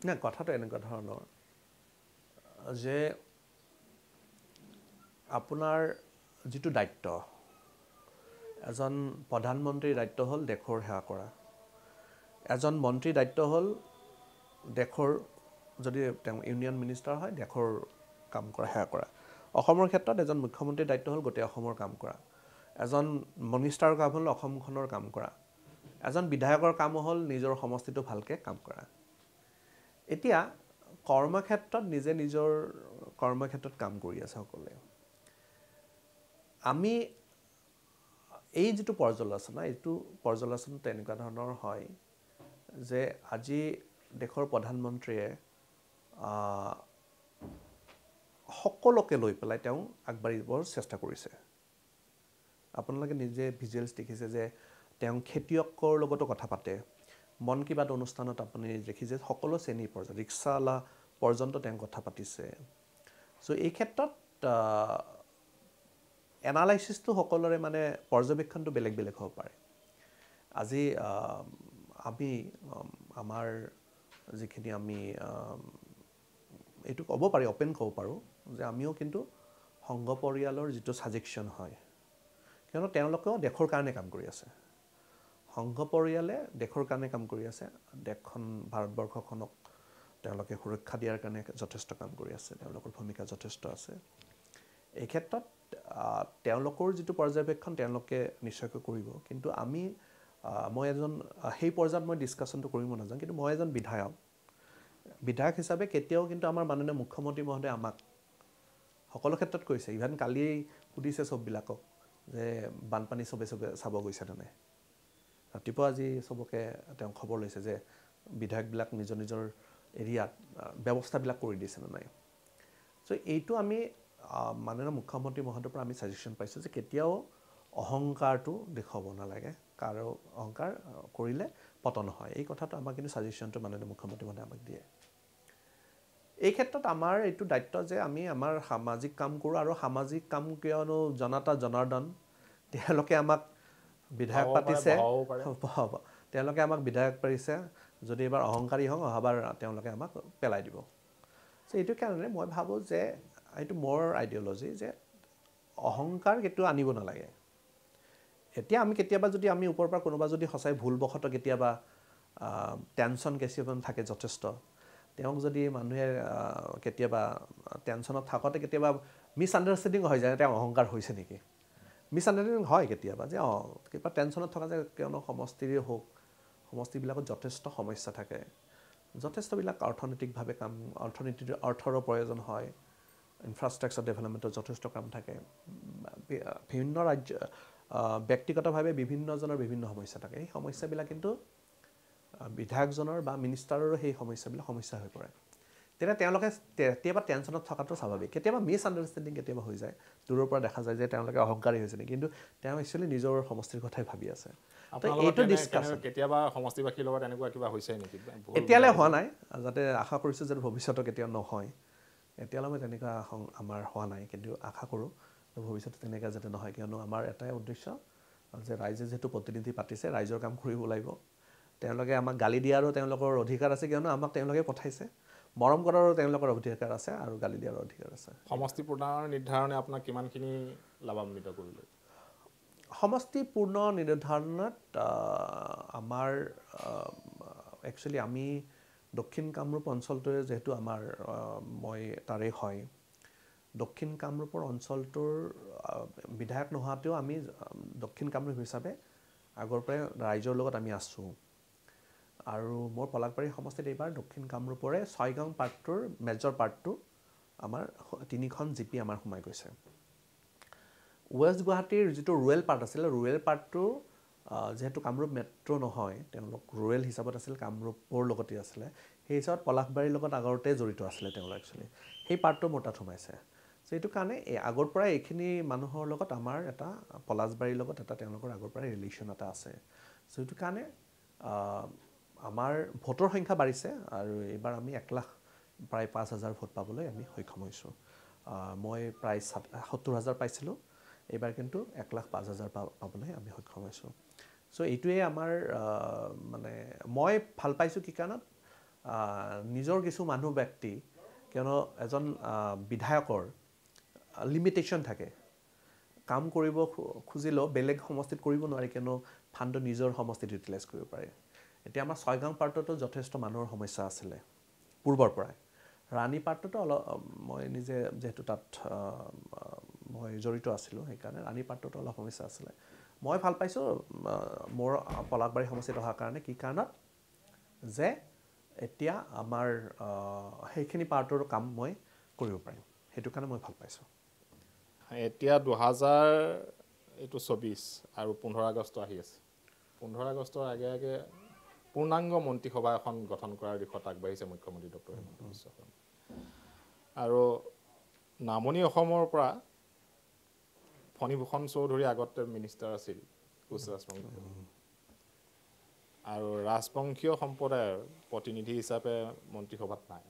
নাই কথাটো এনেকুৱা ধৰণৰ যে আপোনাৰ যিটো দায়িত্ব এজন প্ৰধানমন্ত্ৰীৰ দায়িত্ব হ'ল দেশৰ সেৱা কৰা। এজন মন্ত্ৰীৰ দায়িত্ব হ'ল দেশৰ যদি তেওঁ ইউনিয়ন মিনিষ্টাৰ হয় দেশৰ কাম কৰা সেৱা কৰা। অসমৰ ক্ষেত্ৰত এজন মুখ্যমন্ত্ৰীৰ দায়িত্ব হ'ল গোটেই অসমৰ কাম কৰা। এজন মিনিষ্টাৰৰ কাম হ'ল অসমখনৰ কাম কৰা। এজন বিধায়কৰ কাম হ'ল নিজৰ সমষ্টিটো ভালকৈ কাম কৰা। এতিয়া কৰ্মক্ষেত্ৰত নিজে নিজৰ কৰ্মক্ষেত্ৰত কাম কৰি আছে সকলোৱে। আমি এই যিটো পৰ্যালোচনা এইটো পৰ্যালোচনা তেনেকুৱা ধৰণৰ হয় যে আজি দেশৰ প্ৰধানমন্ত্ৰীয়ে সকলোকে লৈ পেলাই তেওঁ আগবাঢ়িবৰ চেষ্টা কৰিছে। আপোনালোকে নিজে ভিজুৱেলছ দেখিছে যে তেওঁ খেতিয়কৰ লগতো কথা পাতে। মন কি বাত অনুষ্ঠানত আপুনি দেখিছে সকলো শ্ৰেণীৰ পৰ্যায়ত ৰিক্সাৱালা পৰ্যন্ত তেওঁ কথা পাতিছে। চ' এই ক্ষেত্ৰত এনালাইচিছটো সকলোৰে মানে পৰ্যবেক্ষণটো বেলেগ বেলেগ হ'ব পাৰে। আজি আমি আমাৰ যিখিনি আমি এইটো ক'ব পাৰি অ'পেন ক'ব পাৰোঁ যে আমিও কিন্তু সংঘ পৰিয়ালৰ যিটো ছাজেকশ্যন হয় কিয়নো তেওঁলোকেও দেশৰ কাৰণে কাম কৰি আছে। সংঘ পৰিয়ালে দেশৰ কাৰণে কাম কৰি আছে। দেশখন ভাৰতবৰ্ষখনক তেওঁলোকে সুৰক্ষা দিয়াৰ কাৰণে যথেষ্ট কাম কৰি আছে। তেওঁলোকৰ ভূমিকা যথেষ্ট আছে। এই ক্ষেত্ৰত তেওঁলোকৰ যিটো পৰ্যবেক্ষণ তেওঁলোকে নিশ্চয়কৈ কৰিব। কিন্তু আমি মই এজন সেই পৰ্যায়ত মই ডিছকাশ্যনটো কৰিব নাজানো। কিন্তু মই এজন বিধায়ক। বিধায়ক হিচাপে কেতিয়াও কিন্তু আমাৰ মাননীয় মুখ্যমন্ত্ৰী মহোদয়ে আমাক সকলো ক্ষেত্ৰত কৈছে। ইভেন কালি সুধিছে চববিলাকক। যে বানপানী চবে চবে চাব গৈছে নাই ৰাতিপুৱা আজি চবকে তেওঁ খবৰ লৈছে যে বিধায়কবিলাক নিজৰ নিজৰ এৰিয়াত ব্যৱস্থাবিলাক কৰি দিছে নে নাই চ' এইটো আমি মাননীয় মুখ্যমন্ত্ৰী মহোদয়ৰ পৰা আমি ছাজেশ্যন পাইছোঁ যে কেতিয়াও অহংকাৰটো দেখুৱাব নালাগে। কাৰো অহংকাৰ কৰিলে পতন হয়। এই কথাটো আমাক কিন্তু ছাজেশ্যনটো মাননীয় মুখ্যমন্ত্ৰী মহোদয়ে আমাক দিয়ে। এই ক্ষেত্ৰত আমাৰ এইটো দায়িত্ব যে আমি আমাৰ সামাজিক কাম কৰোঁ আৰু সামাজিক কাম কিয়নো জনতা জনাৰ্দন তেওঁলোকে আমাক বিধায়ক পাতিছে। তেওঁলোকে আমাক বিধায়ক পাৰিছে যদি এবাৰ অহংকাৰী হওঁ অহাবাৰ তেওঁলোকে আমাক পেলাই দিব। চ' এইটো কাৰণে মই ভাবোঁ যে এইটো মোৰ আইডিঅ'লজি যে অহংকাৰ কেতিয়াও আনিব নালাগে। এতিয়া আমি কেতিয়াবা যদি আমি ওপৰৰ পৰা কোনোবা যদি সঁচাই ভুলবশতঃ কেতিয়াবা টেনশ্যন কিছুমান থাকে যথেষ্ট তেওঁক যদি মানুহে কেতিয়াবা টেনশ্যনত থাকোঁতে কেতিয়াবা মিছ আণ্ডাৰষ্টেণ্ডিং হৈ যায় তেওঁ অহংকাৰ হৈছে নেকি? মিছ আণ্ডাৰষ্টেণ্ডিং হয় কেতিয়াবা যে অঁ কিবা টেনশ্যনত থকা যে কিয়নো সমষ্টিৰে হওক সমষ্টিবিলাকত যথেষ্ট সমস্যা থাকে। যথেষ্টবিলাক অৰ্থনৈতিকভাৱে কাম অৰ্থনীতিৰ অৰ্থৰো প্ৰয়োজন হয়। ইনফ্ৰাষ্ট্ৰাকচাৰ ডেভেলপমেণ্টৰ যথেষ্ট কাম থাকে। বিভিন্ন ৰাজ্য ব্যক্তিগতভাৱে বিভিন্নজনৰ বিভিন্ন সমস্যা থাকে। সেই সমস্যাবিলাক কিন্তু বিধায়কজনৰ বা মিনিষ্টাৰৰো সেই সমস্যাবিলাক সমস্যা হৈ পৰে। তেতিয়া তেওঁলোকে কেতিয়াবা টেনশ্যনত থকাটো স্বাভাৱিক। কেতিয়াবা মিছ আণ্ডাৰষ্টেণ্ডিং কেতিয়াবা হৈ যায়। দূৰৰ পৰা দেখা যায় যে তেওঁলোকে অহংকাৰী হৈছে নেকি। কিন্তু তেওঁ একচুৱেলি নিজৰ সমষ্টিৰ কথাই ভাবি আছে। তো আপোনাৰ লগত এইটো তেনে- ডিছকাছ তেনে কেতিয়াবা সমষ্টিবাসীৰ লগত এনেকুৱা কিবা হৈছে নেকি? ভুল এতিয়ালৈ হোৱা নাই। যাতে আশা কৰিছোঁ যে ভৱিষ্যতে কেতিয়াও নহয়। এতিয়ালৈ মই তেনেকুৱা আমাৰ হোৱা নাই। কিন্তু আশা কৰোঁ ভৱিষ্যতে তেনেকুৱা যাতে নহয়। কিয়নো আমাৰ এটাই উদ্দেশ্য যে ৰাইজে যিহেতু প্ৰতিনিধি পাতিছে ৰাইজৰ কাম কৰিব লাগিব। তেওঁলোকে আমাক গালি দিয়াৰো তেওঁলোকৰ অধিকাৰ আছে কিয়নো আমাক তেওঁলোকে পঠাইছে। মৰম কৰাৰো তেওঁলোকৰ অধিকাৰ আছে আৰু গালি দিয়াৰো অধিকাৰ আছে। সমষ্টি পুনৰ নিৰ্ধাৰণে আপোনাক কিমানখিনি লাভান্বিত কৰিলে? সমষ্টি পূৰ্ণ নিৰ্ধাৰণত আমাৰ একচুৱেলি আমি দক্ষিণ কামৰূপ অঞ্চলটোৱে যিহেতু আমাৰ মই তাৰে হয়। দক্ষিণ কামৰূপৰ অঞ্চলটোৰ বিধায়ক নোহোৱাতেও আমি দক্ষিণ কামৰূপ হিচাপে আগৰ পৰাই ৰাইজৰ লগত আমি আছোঁ। আৰু মোৰ পলাকবাৰী সমষ্টিত এইবাৰ দক্ষিণ কামৰূপৰে ছয়গাঁও পাৰ্টটোৰ মেজৰ পাৰ্টটো আমাৰ তিনিখন জি পি আমাৰ সোমাই গৈছে। ৱেষ্ট গুৱাহাটীৰ যিটো ৰুৰেল পাৰ্ট আছিলে ৰুৰেল পাৰ্টটো যিহেতু কামৰূপ মেট্ৰ' নহয় তেওঁলোক ৰুৰেল হিচাপত আছিল কামৰূপৰ লগতে আছিলে। সেই হিচাপত পলাশবাৰীৰ লগত আগতে জড়িত আছিলে তেওঁলোক একচুৱেলি সেই পাৰ্টটো মোৰ তাত সোমাইছে। চ' এইটো কাৰণে এই আগৰ পৰাই এইখিনি মানুহৰ লগত আমাৰ এটা পলাশবাৰীৰ লগত এটা তেওঁলোকৰ আগৰ পৰাই ৰিলেশ্যন এটা আছে। চ' এইটো কাৰণে আমাৰ ভোটৰ সংখ্যা বাঢ়িছে আৰু এইবাৰ আমি এক লাখ প্ৰায় পাঁচ হাজাৰ ভোট পাবলৈ আমি সক্ষম হৈছোঁ। মই প্ৰায় সাত সত্তৰ হাজাৰ পাইছিলোঁ। এইবাৰ কিন্তু এক লাখ পাঁচ হাজাৰ পা পাবলৈ আমি সক্ষম হৈছোঁ। চ' এইটোৱে আমাৰ মানে মই ভাল পাইছোঁ কি কাৰণত? নিজৰ কিছু মানুহ ব্যক্তি কিয়নো এজন বিধায়কৰ লিমিটেশ্যন থাকে। কাম কৰিব খুজিলেও বেলেগ সমষ্টিত কৰিব নোৱাৰি কিয়নো ফাণ্ডটো নিজৰ সমষ্টিত ইউটিলাইজ কৰিব পাৰে। এতিয়া আমাৰ ছয়গাঁও পাৰ্টতো যথেষ্ট মানুহৰ সমস্যা আছিলে পূৰ্বৰ পৰাই। ৰাণী পাৰ্টতো অলপ মই নিজে যিহেতু তাত মই জড়িত আছিলোঁ সেইকাৰণে ৰাণী পাৰ্টতো অলপ সমস্যা আছিলে। মই ভাল পাইছোঁ মোৰ পলাকবাৰী সমষ্টিত অহাৰ কাৰণে কি কাৰণত? যে এতিয়া আমাৰ সেইখিনি পাৰ্টৰ কাম মই কৰিব পাৰিম সেইটো কাৰণে মই ভাল পাইছোঁ। এতিয়া দুহাজাৰ এইটো চৌবিছ আৰু পোন্ধৰ আগষ্ট আহি আছে। পোন্ধৰ আগষ্টৰ আগে আগে পূৰ্ণাংগ মন্ত্ৰীসভা এখন গঠন কৰাৰ দিশত আগবাঢ়িছে মুখ্যমন্ত্ৰী ডক্টৰ হিমন্ত বিশ্ব শৰ্মা। আৰু নামনি অসমৰ পৰা ফণীভূষণ চৌধুৰী আগতে মিনিষ্টাৰ আছিল কোচ ৰাজবংশী আৰু ৰাজবংশীয় সম্প্ৰদায়ৰ প্ৰতিনিধি হিচাপে মন্ত্ৰীসভাত নাই।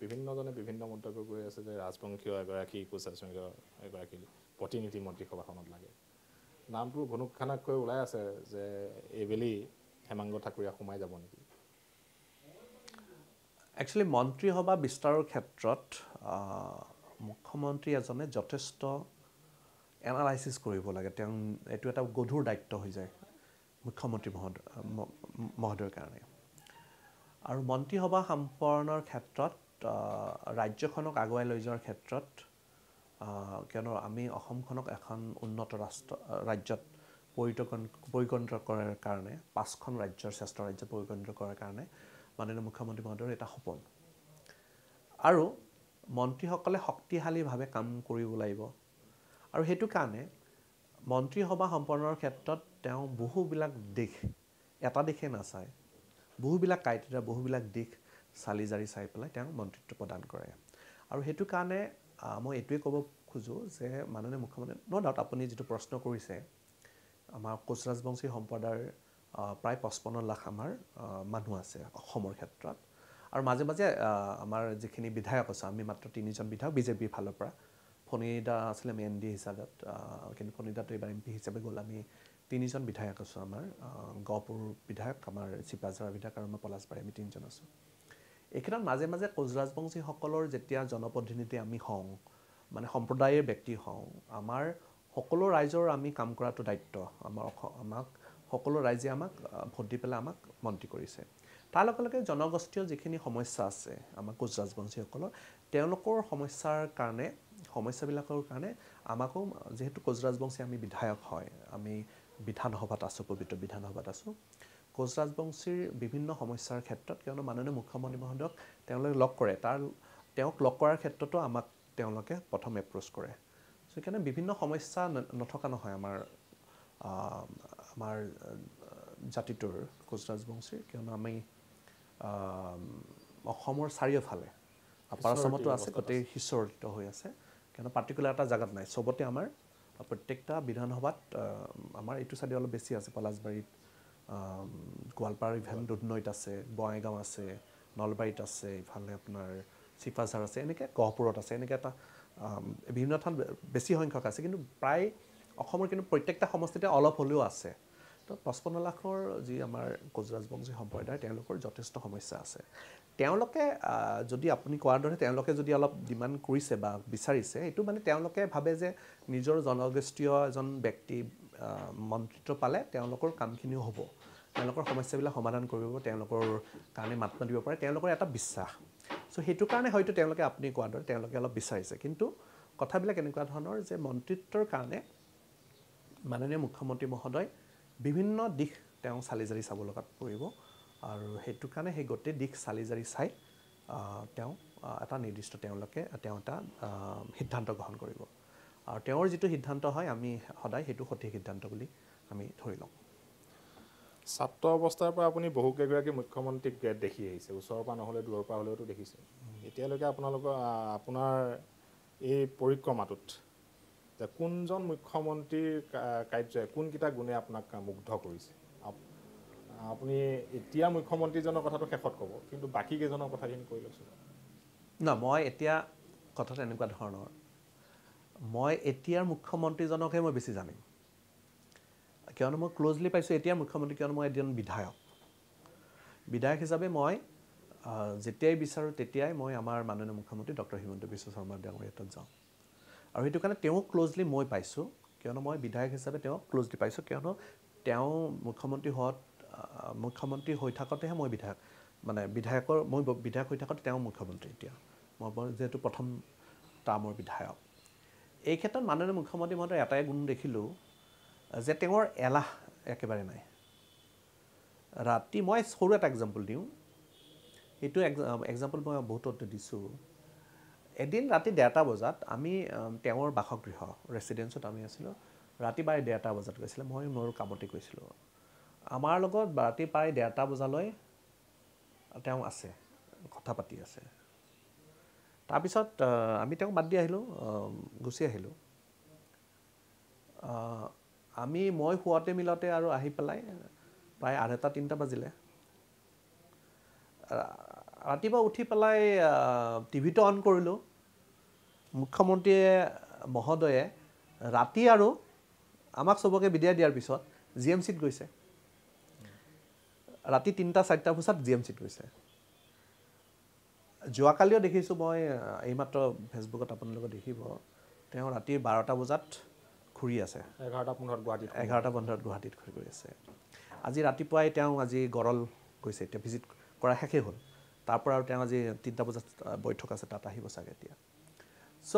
বিভিন্নজনে বিভিন্ন মন্তব্য কৰি আছে যে ৰাজবংশীয় এগৰাকী কোচ ৰাজবংশীয় এগৰাকী প্ৰতিনিধি মন্ত্ৰীসভাখনত লাগে। নামটো ঘনুক খানাককৈ ওলাই আছে যে এইবেলি হেমাংগ ঠাকুৰীয়া সোমাই যাব নেকি? একচুৱেলি মন্ত্ৰীসভা বিস্তাৰৰ ক্ষেত্ৰত মুখ্যমন্ত্ৰী এজনে যথেষ্ট এনালাইচিছ কৰিব লাগে। তেওঁ এইটো এটা গধুৰ দায়িত্ব হৈ যায় মুখ্যমন্ত্ৰী মহোদয়ৰ কাৰণে। আৰু মন্ত্ৰীসভা সম্পৰ্ণৰ ক্ষেত্ৰত ৰাজ্যখনক আগুৱাই লৈ যোৱাৰ ক্ষেত্ৰত কিয়নো আমি অসমখনক এখন উন্নত ৰাষ্ট্ৰ ৰাজ্যত পৰিগণ পৰিগণিত কৰাৰ কাৰণে পাঁচখন ৰাজ্যৰ শ্ৰেষ্ঠ ৰাজ্যত পৰিগণিত কৰাৰ কাৰণে মাননীয় মুখ্যমন্ত্ৰী মহোদয়ৰ এটা সপোন। আৰু মন্ত্ৰীসকলে শক্তিশালীভাৱে কাম কৰিব লাগিব। আৰু সেইটো কাৰণে মন্ত্ৰীসভা সম্পন্নৰ ক্ষেত্ৰত তেওঁ বহুবিলাক দিশ এটা দিশে নাচায় বহুবিলাক ক্ৰাইটেৰিয়া বহুবিলাক দিশ চালি জাৰি চাই পেলাই তেওঁ মন্ত্ৰীত্ব প্ৰদান কৰে। আৰু সেইটো কাৰণে মই এইটোৱে ক'ব খোজোঁ যে মাননীয় মুখ্যমন্ত্ৰী ন' ডাউট আপুনি যিটো প্ৰশ্ন কৰিছে আমাৰ কোচ ৰাজবংশী সম্প্ৰদায়ৰ প্ৰায় পঁচপন্ন লাখ আমাৰ মানুহ আছে অসমৰ ক্ষেত্ৰত। আৰু মাজে মাজে আমাৰ যিখিনি বিধায়ক আছে আমি মাত্ৰ তিনিজন বিধায়ক বিজেপিৰ ফালৰ পৰা। ফণীদা আছিলে আমি এন ডি হিচাপত কিন্তু ফণীদাটো এইবাৰ এম পি হিচাপে গ'ল। আমি তিনিজন বিধায়ক আছোঁ আমাৰ গহপুৰ বিধায়ক আমাৰ চিপাঝাৰ বিধায়ক আৰু আমাৰ পলাশবাৰী আমি তিনিজন আছোঁ। এই ক্ষেত্ৰত মাজে মাজে কোচ ৰাজবংশীসকলৰ যেতিয়া জনপ্ৰতিনিধি আমি হওঁ মানে সম্প্ৰদায়ৰ ব্যক্তি হওঁ আমাৰ সকলো ৰাইজৰ আমি কাম কৰাটো দায়িত্ব। আমাৰ আমাক সকলো ৰাইজে আমাক ভোট দি পেলাই আমাক মন্ত্ৰী কৰিছে। তাৰ লগে লগে জনগোষ্ঠীয় যিখিনি সমস্যা আছে আমাৰ কোচ ৰাজবংশীসকলৰ তেওঁলোকৰ সমস্যাৰ কাৰণে সমস্যাবিলাকৰ কাৰণে আমাকো যিহেতু কোচ ৰাজবংশী আমি বিধায়ক হয় আমি বিধানসভাত আছোঁ পবিত্ৰ বিধানসভাত আছোঁ কোচ ৰাজবংশীৰ বিভিন্ন সমস্যাৰ ক্ষেত্ৰত কিয়নো মাননীয় মুখ্যমন্ত্ৰী মহোদয়ক তেওঁলোকে লগ কৰে। তাৰ তেওঁক লগ কৰাৰ ক্ষেত্ৰতো আমাক তেওঁলোকে প্ৰথম এপ্ৰ'চ কৰে। সেইকাৰণে বিভিন্ন সমস্যা নথকা নহয় আমাৰ আমাৰ জাতিটোৰ কোচ ৰাজবংশীৰ কিয়নো আমি অসমৰ চাৰিওফালে আপাৰ আছামতো আছে গোটেই সিঁচৰিত হৈ আছে। কিয়নো পাৰ্টিকুলাৰ এটা জেগাত নাই। চবতে আমাৰ প্ৰত্যেকটা বিধানসভাত আমাৰ এইটো চাইডে অলপ বেছি আছে। পলাশবাৰীত আহ, গোৱালপাৰ ইভেন দুধনৈত আছে বঙাইগাঁও আছে নলবাৰীত আছে ইফালে আপোনাৰ চিপাঝাৰ আছে এনেকৈ গহপুৰত আছে। এনেকৈ এটা বিভিন্ন ঠাইত বেছি সংখ্যক আছে কিন্তু প্ৰায় অসমৰ কিন্তু প্ৰত্যেকটা সমষ্টিতে অলপ হ'লেও আছে। তো পঁচপন্ন লাখৰ যি আমাৰ কোচ ৰাজবংশী সম্প্ৰদায় তেওঁলোকৰ যথেষ্ট সমস্যা আছে। তেওঁলোকে যদি আপুনি কোৱাৰ দৰে তেওঁলোকে যদি অলপ ডিমাণ্ড কৰিছে বা বিচাৰিছে এইটো মানে তেওঁলোকে ভাবে যে নিজৰ জনগোষ্ঠীয় এজন ব্যক্তি মন্ত্ৰিত্ব পালে তেওঁলোকৰ কামখিনিও হ'ব। তেওঁলোকৰ সমস্যাবিলাক সমাধান কৰিব তেওঁলোকৰ কাৰণে মাত মাতিব পাৰে তেওঁলোকৰ এটা বিশ্বাস। চ' সেইটো কাৰণে হয়তো তেওঁলোকে আপুনি কোৱাৰ দৰে তেওঁলোকে অলপ বিচাৰিছে। কিন্তু কথাবিলাক এনেকুৱা ধৰণৰ যে মন্ত্ৰিত্বৰ কাৰণে মাননীয় মুখ্যমন্ত্ৰী মহোদয় বিভিন্ন দিশ তেওঁ চালি জাৰি চাব লগাত পৰিব আৰু সেইটো কাৰণে সেই গোটেই দিশ চালি জাৰি চাই তেওঁ এটা নিৰ্দিষ্ট তেওঁলোকে তেওঁ এটা সিদ্ধান্ত গ্ৰহণ কৰিব। আৰু তেওঁৰ যিটো সিদ্ধান্ত হয় আমি সদায় সেইটো সঠিক সিদ্ধান্ত বুলি আমি ধৰি লওঁ। ছাত্ৰ অৱস্থাৰ পৰা আপুনি বহুকেইগৰাকী মুখ্যমন্ত্ৰীক দেখি আহিছে। ওচৰৰ পৰা নহ'লে দূৰৰ পৰা হ'লেওতো দেখিছে। এতিয়ালৈকে আপোনালোকৰ আপোনাৰ এই পৰিক্ৰমাটোত যে কোনজন মুখ্যমন্ত্ৰীৰ কাৰ্যই কোনকেইটা গুণে আপোনাক মুগ্ধ কৰিছে? আপ- আপুনি এতিয়া মুখ্যমন্ত্ৰীজনৰ কথাটো শেষত ক'ব কিন্তু বাকী কেইজনৰ কথাখিনি কৈ লৈছোঁ না মই এতিয়া কথাটো এনেকুৱা ধৰণৰ। মই এতিয়াৰ মুখ্যমন্ত্ৰীজনকহে মই বেছি জানিম। কিয়নো মই ক্ল'জলি পাইছোঁ এতিয়াৰ মুখ্যমন্ত্ৰী কিয়নো মই এজন বিধায়ক। বিধায়ক হিচাপে মই যেতিয়াই বিচাৰোঁ তেতিয়াই মই আমাৰ মাননীয় মুখ্যমন্ত্ৰী ডক্টৰ হিমন্ত বিশ্ব শৰ্মা ডাঙৰীয়া তাত যাওঁ। আৰু সেইটো কাৰণে তেওঁক ক্ল'জলি মই পাইছোঁ কিয়নো মই বিধায়ক হিচাপে তেওঁক ক্ল'জলি পাইছোঁ কিয়নো তেওঁ মুখ্যমন্ত্ৰী হোৱাত মুখ্যমন্ত্ৰী হৈ থাকোঁতেহে মই বিধায়ক মানে বিধায়কৰ মই বিধায়ক হৈ থাকোঁতে তেওঁ মুখ্যমন্ত্ৰী এতিয়া। মই যিহেতু প্ৰথম টাৰ্মৰ বিধায়ক। এই ক্ষেত্ৰত মাননীয় মুখ্যমন্ত্ৰী মহোদয় এটাই গুণ দেখিলোঁ যে তেওঁৰ এলাহ একেবাৰে নাই। ৰাতি মই সৰু এটা এক্সাম্পল দিওঁ। সেইটো এক্সাম্পল মই বহুতত দিছোঁ। এদিন ৰাতি ডেৰটা বজাত আমি তেওঁৰ বাসগৃহ ৰেচিডেঞ্চত আমি আছিলোঁ। ৰাতি প্ৰায় ডেৰটা বজাত গৈছিলে। মই মোৰ কামতে গৈছিলোঁ। আমাৰ লগত ৰাতি প্ৰায় ডেৰটা বজালৈ তেওঁ আছে কথা পাতি আছে। তাৰপিছত আমি তেওঁক বাদ দি আহিলোঁ আহ, গুচি আহিলোঁ। আহ, আমি মই শুৱাতে মিলতে আৰু আহি পেলাই প্ৰায় আঢ়ৈটা তিনিটা বাজিলে। ৰাতিপুৱা উঠি পেলাই টিভিটো অন কৰিলোঁ। মুখ্যমন্ত্ৰীয়ে মহোদয়ে ৰাতি আৰু আমাক চবকে বিদায় দিয়াৰ পিছত জি এম চিত গৈছে। ৰাতি তিনিটা চাৰিটা বজাত জি এম চিত গৈছে। যোৱাকালিও দেখিছোঁ মই এইমাত্ৰ ফেচবুকত আপোনালোকে দেখিব তেওঁ ৰাতি বাৰটা বজাত ঘূৰি আছে। এঘাৰটা পোন্ধৰত গুৱাহাটীত এঘাৰটা বন্ধত গুৱাহাটীত ঘূৰি আছে। আজি ৰাতিপুৱাই তেওঁ আজি গড়ল গৈছে এতিয়া ভিজিট কৰা শেষেই হ'ল। তাৰ পৰা আৰু তেওঁ আজি তিনিটা বজাত বৈঠক আছে তাত আহিব চাগে এতিয়া। চ'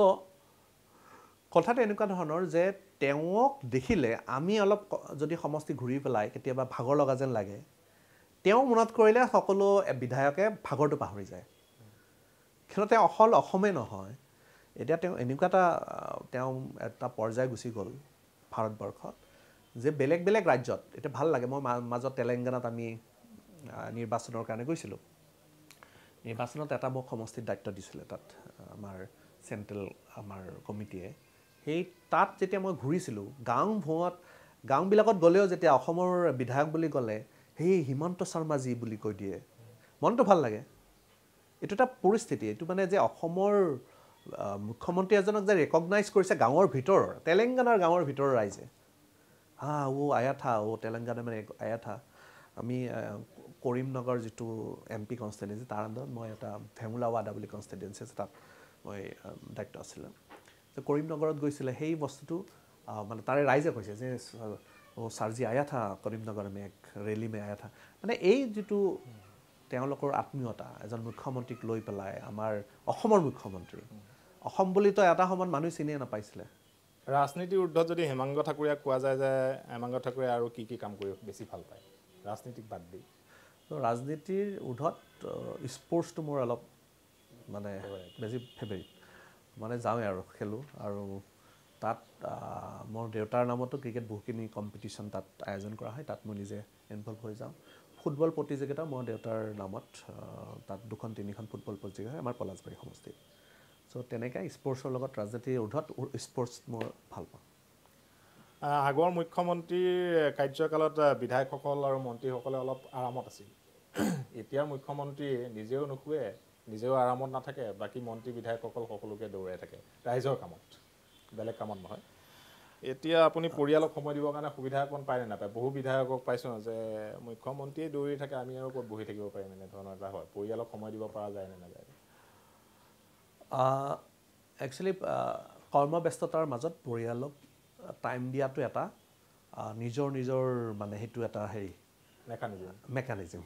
কথাটো এনেকুৱা ধৰণৰ যে তেওঁক দেখিলে আমি অলপ যদি সমষ্টি ঘূৰি পেলাই কেতিয়াবা ভাগৰ লগা যেন লাগে তেওঁ মনত কৰিলে সকলো বিধায়কে ভাগৰটো পাহৰি যায়। তেওঁ অকল অসমেই নহয় এতিয়া তেওঁ এনেকুৱা এটা তেওঁ এটা পৰ্যায় গুচি গ'ল ভাৰতবৰ্ষত যে বেলেগ বেলেগ ৰাজ্যত এতিয়া ভাল লাগে মই মাজত তেলেংগানাত আমি নিৰ্বাচনৰ কাৰণে গৈছিলোঁ। নিৰ্বাচনত এটা মোক সমষ্টিত দায়িত্ব দিছিলে তাত আমাৰ চেণ্ট্ৰেল আমাৰ কমিটিয়ে। সেই তাত যেতিয়া মই ঘূৰিছিলোঁ গাঁও ভূঁত গাঁওবিলাকত গ'লেও যেতিয়া অসমৰ বিধায়ক বুলি ক'লে সেই হিমন্ত শৰ্মাজী বুলি কৈ দিয়ে মনটো ভাল লাগে। এইটো এটা পৰিস্থিতি এইটো মানে যে অসমৰ মুখ্যমন্ত্ৰী এজনক যে ৰেকগনাইজ কৰিছে গাঁৱৰ ভিতৰৰ তেলেংগানাৰ গাঁৱৰ ভিতৰৰ ৰাইজে। হা ও আয়াথা ও তেলেংগানা মানে আয়াথা। আমি কৰিমনগৰ যিটো এম পি কনষ্টিটুৱেঞ্চি তাৰ আণ্ডাৰত মই এটা ভেমুলাৱাডা বুলি কনষ্টিটুৱেঞ্চি আছে তাত মই দায়িত্ব আছিলে। যে কৰিমনগৰত গৈছিলে সেই বস্তুটো মানে তাৰে ৰাইজে কৈছে যে অ ছাৰজি আয়া থা কৰিমনগৰ মে এক ৰেলী মে আয়া থা মানে এই যিটো তেওঁলোকৰ আত্মীয়তা এজন মুখ্যমন্ত্ৰীক লৈ পেলাই আমাৰ অসমৰ মুখ্যমন্ত্ৰী অসম বুলিতো এটা সময়ত মানুহে চিনিয়ে নাপাইছিলে। ৰাজনীতিৰ ঊৰ্ধত যদি হেমাংগ ঠাকুৰীয়াক কোৱা যায় যে হেমাংগ ঠাকুৰীয়া আৰু কি কি কাম কৰি বেছি ভাল পায় ৰাজনীতিক বাদ দি? তো ৰাজনীতিৰ ঊৰ্ধত স্পৰ্টছটো মোৰ অলপ মানে বেছি ফেভাৰিট মানে যাওঁৱে আৰু খেলোঁ আৰু তাত মোৰ দেউতাৰ নামতো ক্ৰিকেট বহুখিনি কম্পিটিশ্যন তাত আয়োজন কৰা হয় তাত মই নিজে ইনভলভ হৈ যাওঁ। ফুটবল প্ৰতিযোগিতা মোৰ দেউতাৰ নামত তাত দুখন তিনিখন ফুটবল প্ৰতিযোগিতা হয় আমাৰ পলাশবাৰী সমষ্টিত। চ' তেনেকৈ স্পৰ্টছৰ লগত ৰাজনীতিৰ ঊৰ্ধত স্পৰ্টছ মোৰ ভাল পাওঁ। আগৰ মুখ্যমন্ত্ৰীৰ কাৰ্যকালত বিধায়কসকল আৰু মন্ত্ৰীসকলে অলপ আৰামত আছিল। এতিয়াৰ মুখ্যমন্ত্ৰী নিজেও নুশুৱে নিজেও আৰামত নাথাকে বাকী মন্ত্ৰী বিধায়কসকল সকলোকে দৌৰাই থাকে ৰাইজৰ কামত বেলেগ কামত নহয়। এতিয়া আপুনি পৰিয়ালক সময় দিবৰ কাৰণে সুবিধা অকণ পায় নে নাপায়? বহু বিধায়কক পাইছোঁ যে মুখ্যমন্ত্ৰীয়ে দৌৰি থাকে আমি আৰু ক'ত বহি থাকিব পাৰিম এনেধৰণৰ এটা হয়। পৰিয়ালক সময় দিব পৰা যায় নে নাযায়? একচুৱেলি কৰ্মব্যস্ততাৰ মাজত পৰিয়ালক টাইম দিয়াটো এটা নিজৰ নিজৰ মানে সেইটো এটা হেৰি মেকানিজম মেকানিজিম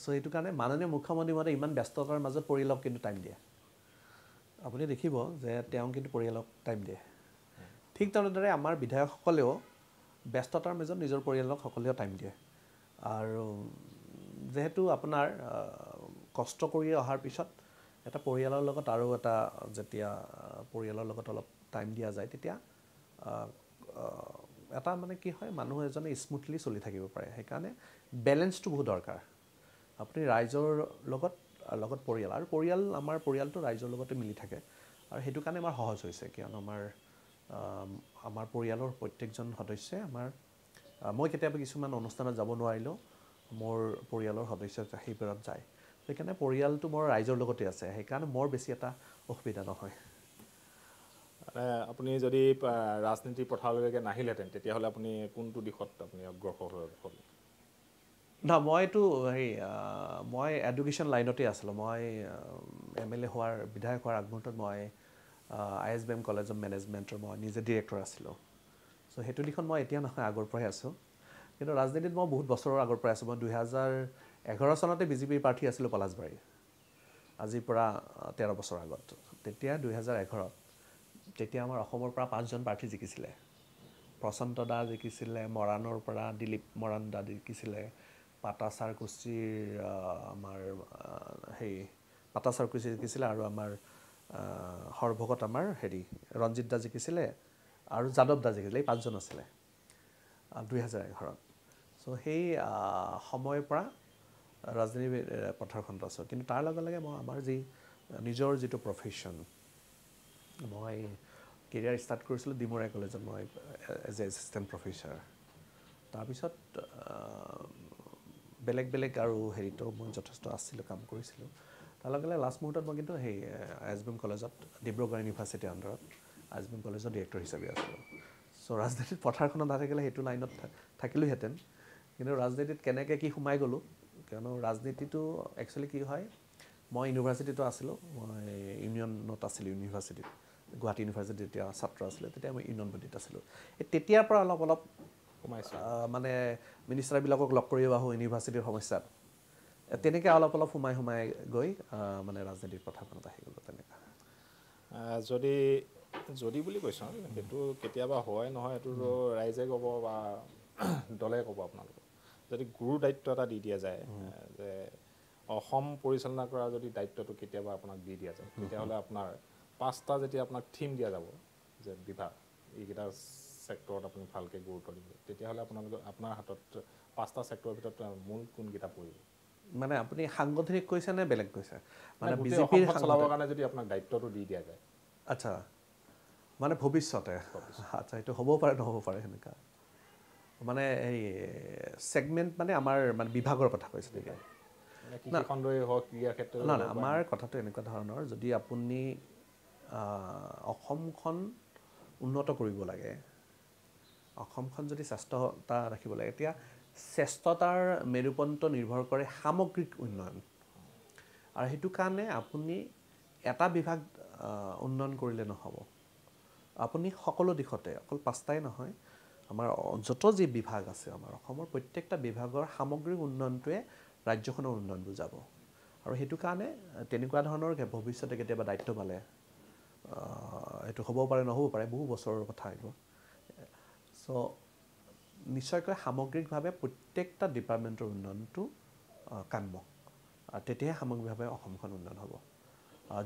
চ' সেইটো কাৰণে মাননীয় মুখ্যমন্ত্ৰী মতে ইমান ব্যস্ততাৰ মাজত পৰিয়ালক কিন্তু টাইম দিয়ে। আপুনি দেখিব যে তেওঁ কিন্তু পৰিয়ালক টাইম দিয়ে। ঠিক তেনেদৰে আমাৰ বিধায়কসকলেও ব্যস্ততাৰ মাজত নিজৰ পৰিয়ালক সকলোৱে টাইম দিয়ে। আৰু যিহেতু আপোনাৰ কষ্ট কৰি অহাৰ পিছত এটা পৰিয়ালৰ লগত আৰু এটা যেতিয়া পৰিয়ালৰ লগত অলপ টাইম দিয়া যায় তেতিয়া এটা মানে কি হয় মানুহ এজনে স্মুথলি চলি থাকিব পাৰে। সেইকাৰণে বেলেঞ্চটো বহুত দৰকাৰ। আপুনি ৰাইজৰ লগত লগত পৰিয়াল আৰু পৰিয়াল আমাৰ পৰিয়ালটো ৰাইজৰ লগতে মিলি থাকে। আৰু সেইটো কাৰণে আমাৰ সহজ হৈছে কিয়নো আমাৰ আম, আমাৰ পৰিয়ালৰ প্ৰত্যেকজন সদস্যই আমাৰ মই কেতিয়াবা কিছুমান অনুষ্ঠানত যাব নোৱাৰিলেও মোৰ পৰিয়ালৰ সদস্য সেইবোৰত যায়। সেইকাৰণে পৰিয়ালটো মোৰ ৰাইজৰ লগতে আছে সেইকাৰণে মোৰ বেছি এটা অসুবিধা নহয়। আপুনি যদি আহ, ৰাজনীতি পথাৰলৈকে নাহিলেহেঁতেন তেতিয়াহ'লে আপুনি কোনটো দিশত আপুনি অগ্ৰসৰ হ'ল? না মইতো হেৰি মই এডুকেশ্যন লাইনতে আছিলোঁ। মই এম এল এ হোৱাৰ বিধায়ক হোৱাৰ আগমুহূৰ্তত মই I S B M college of মেনেজমেণ্টৰ মই নিজে ডিৰেক্টৰ আছিলোঁ। চ' সেইটো দিশত মই এতিয়া নহয় আগৰ পৰাই আছোঁ। কিন্তু ৰাজনীতিত মই বহুত বছৰৰ আগৰ পৰাই আছোঁ। মই দুহেজাৰ এঘাৰ চনতে বিজেপিৰ প্ৰাৰ্থী আছিলোঁ পলাশবাৰী আজিৰ পৰা তেৰ বছৰ আগত। তেতিয়া দুহেজাৰ এঘাৰত তেতিয়া আমাৰ অসমৰ পৰা পাঁচজন প্ৰাৰ্থী জিকিছিলে। প্ৰশান্ত দা জিকিছিলে মৰাণৰ পৰা দিলীপ মৰাণ দা জিকিছিলে পাটাচাৰ কুচিৰ আমাৰ হেৰি পাটাচাৰ কুচি জিকিছিলে আৰু আমাৰ সৰভোগত আমাৰ হেৰি ৰঞ্জিত দা জিকিছিলে আৰু যাদৱ দা জিকিছিলে এই পাঁচজন আছিলে দুহেজাৰ এঘাৰত। চ' সেই সময়ৰ পৰা ৰাজধানী পথাৰখনত আছোঁ। কিন্তু তাৰ লগে লগে মই আমাৰ যি নিজৰ যিটো প্ৰফেশ্যন মই কেৰিয়াৰ ষ্টাৰ্ট কৰিছিলোঁ ডিমৰাই কলেজত মই এজ এ এছিষ্টেণ্ট প্ৰফেচাৰ তাৰপিছত বেলেগ বেলেগ আৰু হেৰিতো মই যথেষ্ট আছিলোঁ কাম কৰিছিলোঁ। তাৰ লগে লগে লাষ্ট মুহূৰ্তত মই কিন্তু সেই এম কলেজত ডিব্ৰুগড় ইউনিভাৰ্চিটিৰ আণ্ডাৰত এম কলেজৰ ডিৰেক্টৰ হিচাপে আছিলোঁ। চ' ৰাজনীতিত পথাৰখনত নাথাকিলে সেইটো লাইনত থাকিলোঁহেঁতেন। কিন্তু ৰাজনীতিত কেনেকৈ কি সোমাই গ'লোঁ কিয়নো ৰাজনীতিটো একচুৱেলি কি হয় মই ইউনিভাৰ্চিটিতো আছিলোঁ মই ইউনিয়নত আছিলোঁ ইউনিভাৰ্চিটিত গুৱাহাটী ইউনিভাৰ্চিটিত যেতিয়া ছাত্ৰ আছিলোঁ তেতিয়া মই ইউনিয়ন বডিত আছিলোঁ। এই তেতিয়াৰ পৰা অলপ অলপ সোমাইছে। মানে মিনিষ্টাৰবিলাকক লগ কৰিব আহোঁ ইউনিভাৰ্চিটিৰ সমস্যাত। তেনেকৈ অলপ অলপ সোমাই সোমাই গৈ মানে ৰাজনীতিৰ পথাৰখনত আহি গ'লোঁ তেনেকুৱা যদি যদি বুলি কৈছোঁ সেইটো কেতিয়াবা হয় নহয় সেইটোতো ৰাইজে ক'ব বা দলে ক'ব আপোনালোকক যদি গুৰু দায়িত্ব এটা দি দিয়া যায় যে অসম পৰিচালনা কৰা যদি দায়িত্বটো কেতিয়াবা আপোনাক দি দিয়া যায় তেতিয়াহ'লে আপোনাৰ পাঁচটা যেতিয়া আপোনাক থিম দিয়া যাব যে বিভাগ এইকেইটা ছেক্টৰত আপুনি ভালকৈ গুৰুত্ব দিব তেতিয়াহ'লে আপোনালোকৰ আপোনাৰ হাতত পাঁচটা ছেক্টৰৰ ভিতৰত মূল কোনকেইটা পৰিব? মানে আপুনি সাংগঠনিক কৈছে নে বেলেগ কৈছে? মানে বিজেপিৰ চলাবৰ কাৰণে যদি আপোনাক দায়িত্বটো দি দিয়া যায়। আচ্ছা মানে ভৱিষ্যতে। আচ্ছা এইটো হ'বও পাৰে নহ'ব পাৰে সেনেকুৱা। মানে এই ছেগমেণ্ট মানে আমাৰ মানে বিভাগৰ কথা কৈছে ক্ষেত্ৰত নহয় আমাৰ কথাটো এনেকুৱা ধৰণৰ যদি আপুনি অসমখন উন্নত কৰিব লাগে অসমখন যদি শ্ৰেষ্ঠতা ৰাখিব লাগে এতিয়া শ্ৰেষ্ঠতাৰ মেৰুপন্ত নিৰ্ভৰ কৰে সামগ্ৰিক উন্নয়ন। আৰু সেইটো কাৰণে আপুনি এটা বিভাগ উন্নয়ন কৰিলে নহ'ব। আপুনি সকলো দিশতে অকল পাঁচটাই নহয় আমাৰ যত যি বিভাগ আছে আমাৰ অসমৰ প্ৰত্যেকটা বিভাগৰ সামগ্ৰিক উন্নয়নটোৱে ৰাজ্যখনৰ উন্নয়ন বুজাব। আৰু সেইটো কাৰণে তেনেকুৱা ধৰণৰ ভৱিষ্যতে কেতিয়াবা দায়িত্ব পালে এইটো হ'ব পাৰে নহ'ব পাৰে বহু বছৰৰ কথা এইটো। চ' নিশ্চয়কৈ সামগ্ৰিকভাৱে প্ৰত্যেকটা ডিপাৰ্টমেণ্টৰ উন্নয়নটো কাম্য। তেতিয়াহে সামগ্ৰিকভাৱে অসমখন উন্নয়ন হ'ব।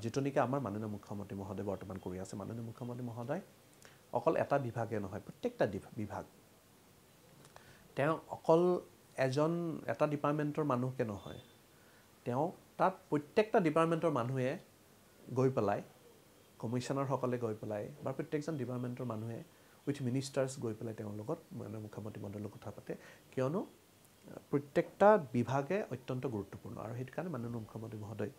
যিটো নেকি আমাৰ মাননীয় মুখ্যমন্ত্ৰী মহোদয় বৰ্তমান কৰি আছে। মাননীয় মুখ্যমন্ত্ৰী মহোদয় অকল এটা বিভাগে নহয় প্ৰত্যেকটা বিভাগ। তেওঁ অকল এজন এটা ডিপাৰ্টমেণ্টৰ মানুহকে নহয় তেওঁ তাত প্ৰত্যেকটা ডিপাৰ্টমেণ্টৰ মানুহে গৈ পেলাই কমিশ্যনাৰসকলে গৈ পেলাই বা প্ৰত্যেকজন ডিপাৰ্টমেণ্টৰ মানুহে উইথ মিনিষ্টাৰ্ছ গৈ পেলাই তেওঁৰ লগত মানে মুখ্যমন্ত্ৰী মণ্ডলৰ কথা পাতে। কিয়নো প্ৰত্যেকটা বিভাগে অত্যন্ত গুৰুত্বপূৰ্ণ আৰু সেইটো কাৰণে মাননীয় মুখ্যমন্ত্ৰী মহোদয়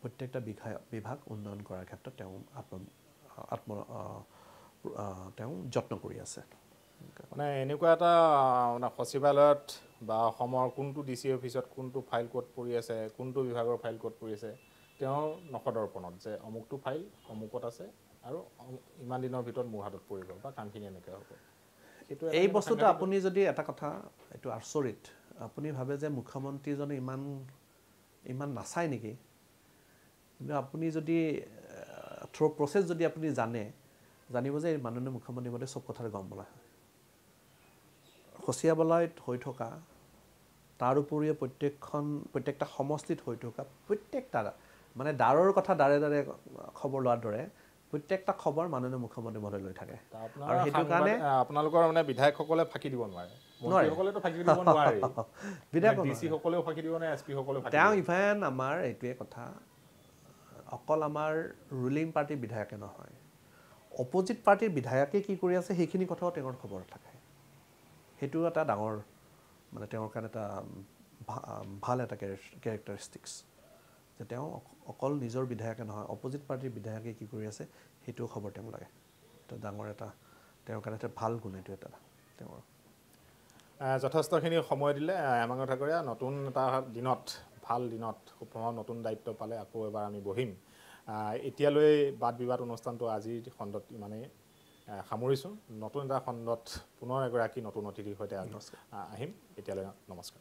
প্ৰত্যেকটা বিঘা বিভাগ উন্নয়ন কৰাৰ ক্ষেত্ৰত তেওঁ আত্ম আত্ম তেওঁ যত্ন কৰি আছে। মানে এনেকুৱা এটা মানে সচিবালয়ত বা অসমৰ কোনটো ডি চি অফিচত কোনটো ফাইল ক'ত পৰি আছে কোনটো বিভাগৰ ফাইল ক'ত পৰি আছে তেওঁৰ নখদৰ্পণত যে অমুকটো ফাইল অমুকত আছে আৰু ইমান দিনৰ ভিতৰত মোৰ হাতত পৰিব বা কামখিনি এনেকৈ হ'ব এটা এই বস্তুটো আপুনি যদি এটা কথা এইটো আচৰিত আপুনি ভাবে যে মুখ্যমন্ত্ৰীজনে ইমান ইমান নাচায় নেকি? কিন্তু আপুনি যদি থ্ৰ' প্ৰচেছ যদি আপুনি জানে জানিব যে এই মাননীয় মুখ্যমন্ত্ৰী মতে চব কথাতে গম বোলা হয় সচিয়াবলয়ত হৈ থকা তাৰ উপৰিও প্ৰত্যেকখন প্ৰত্যেকটা সমষ্টিত হৈ থকা প্ৰত্যেকটা মানে দ্বাৰৰ কথা দ্বাৰে দ্বাৰে খবৰ লোৱাৰ দৰে প্ৰত্যেকটা খবৰ মাননীয় মুখ্যমন্ত্ৰী মহোদয় লৈ থাকে। আৰু সেইটো কাৰণে আপোনালোকৰ মানে বিধায়কসকলে ফাঁকি দিব নোৱাৰে। তেওঁ ইভেন আমাৰ এইটোৱে কথা অকল আমাৰ ৰুলিং পাৰ্টিৰ বিধায়কে নহয়। অপজিট পাৰ্টিৰ বিধায়কে কি কৰি আছে সেইখিনি কথাও তেওঁৰ খবৰ থাকে সেইটো এটা ডাঙৰ মানে তেওঁৰ কাৰণে এটা ভাল এটা কেৰেক্টাৰিষ্টিক্স যে তেওঁ অক- অকল নিজৰ বিধায়কে নহয় অপজিট পাৰ্টিৰ বিধায়কে কি কৰি আছে সেইটোও খবৰ তেওঁ লাগে। ডাঙৰ এটা তেওঁৰ কাৰণে এটা ভাল গুণ এইটো এটা তেওঁৰ। যথেষ্টখিনি সময় দিলে। হেমাংগ ঠাকুৰীয়া নতুন এটা দিনত ভাল দিনত সুপ্ৰভাৱ নতুন দায়িত্ব পালে আকৌ এবাৰ আমি বহিম। এতিয়ালৈ বাদ বিবাদ অনুষ্ঠানটো আজিৰ খণ্ডত ইমানেই সামৰিছোঁ। নতুন এটা খণ্ডত পুনৰ এগৰাকী নতুন অতিথিৰ সৈতে আহ, আহিম। এতিয়ালৈ নমস্কাৰ।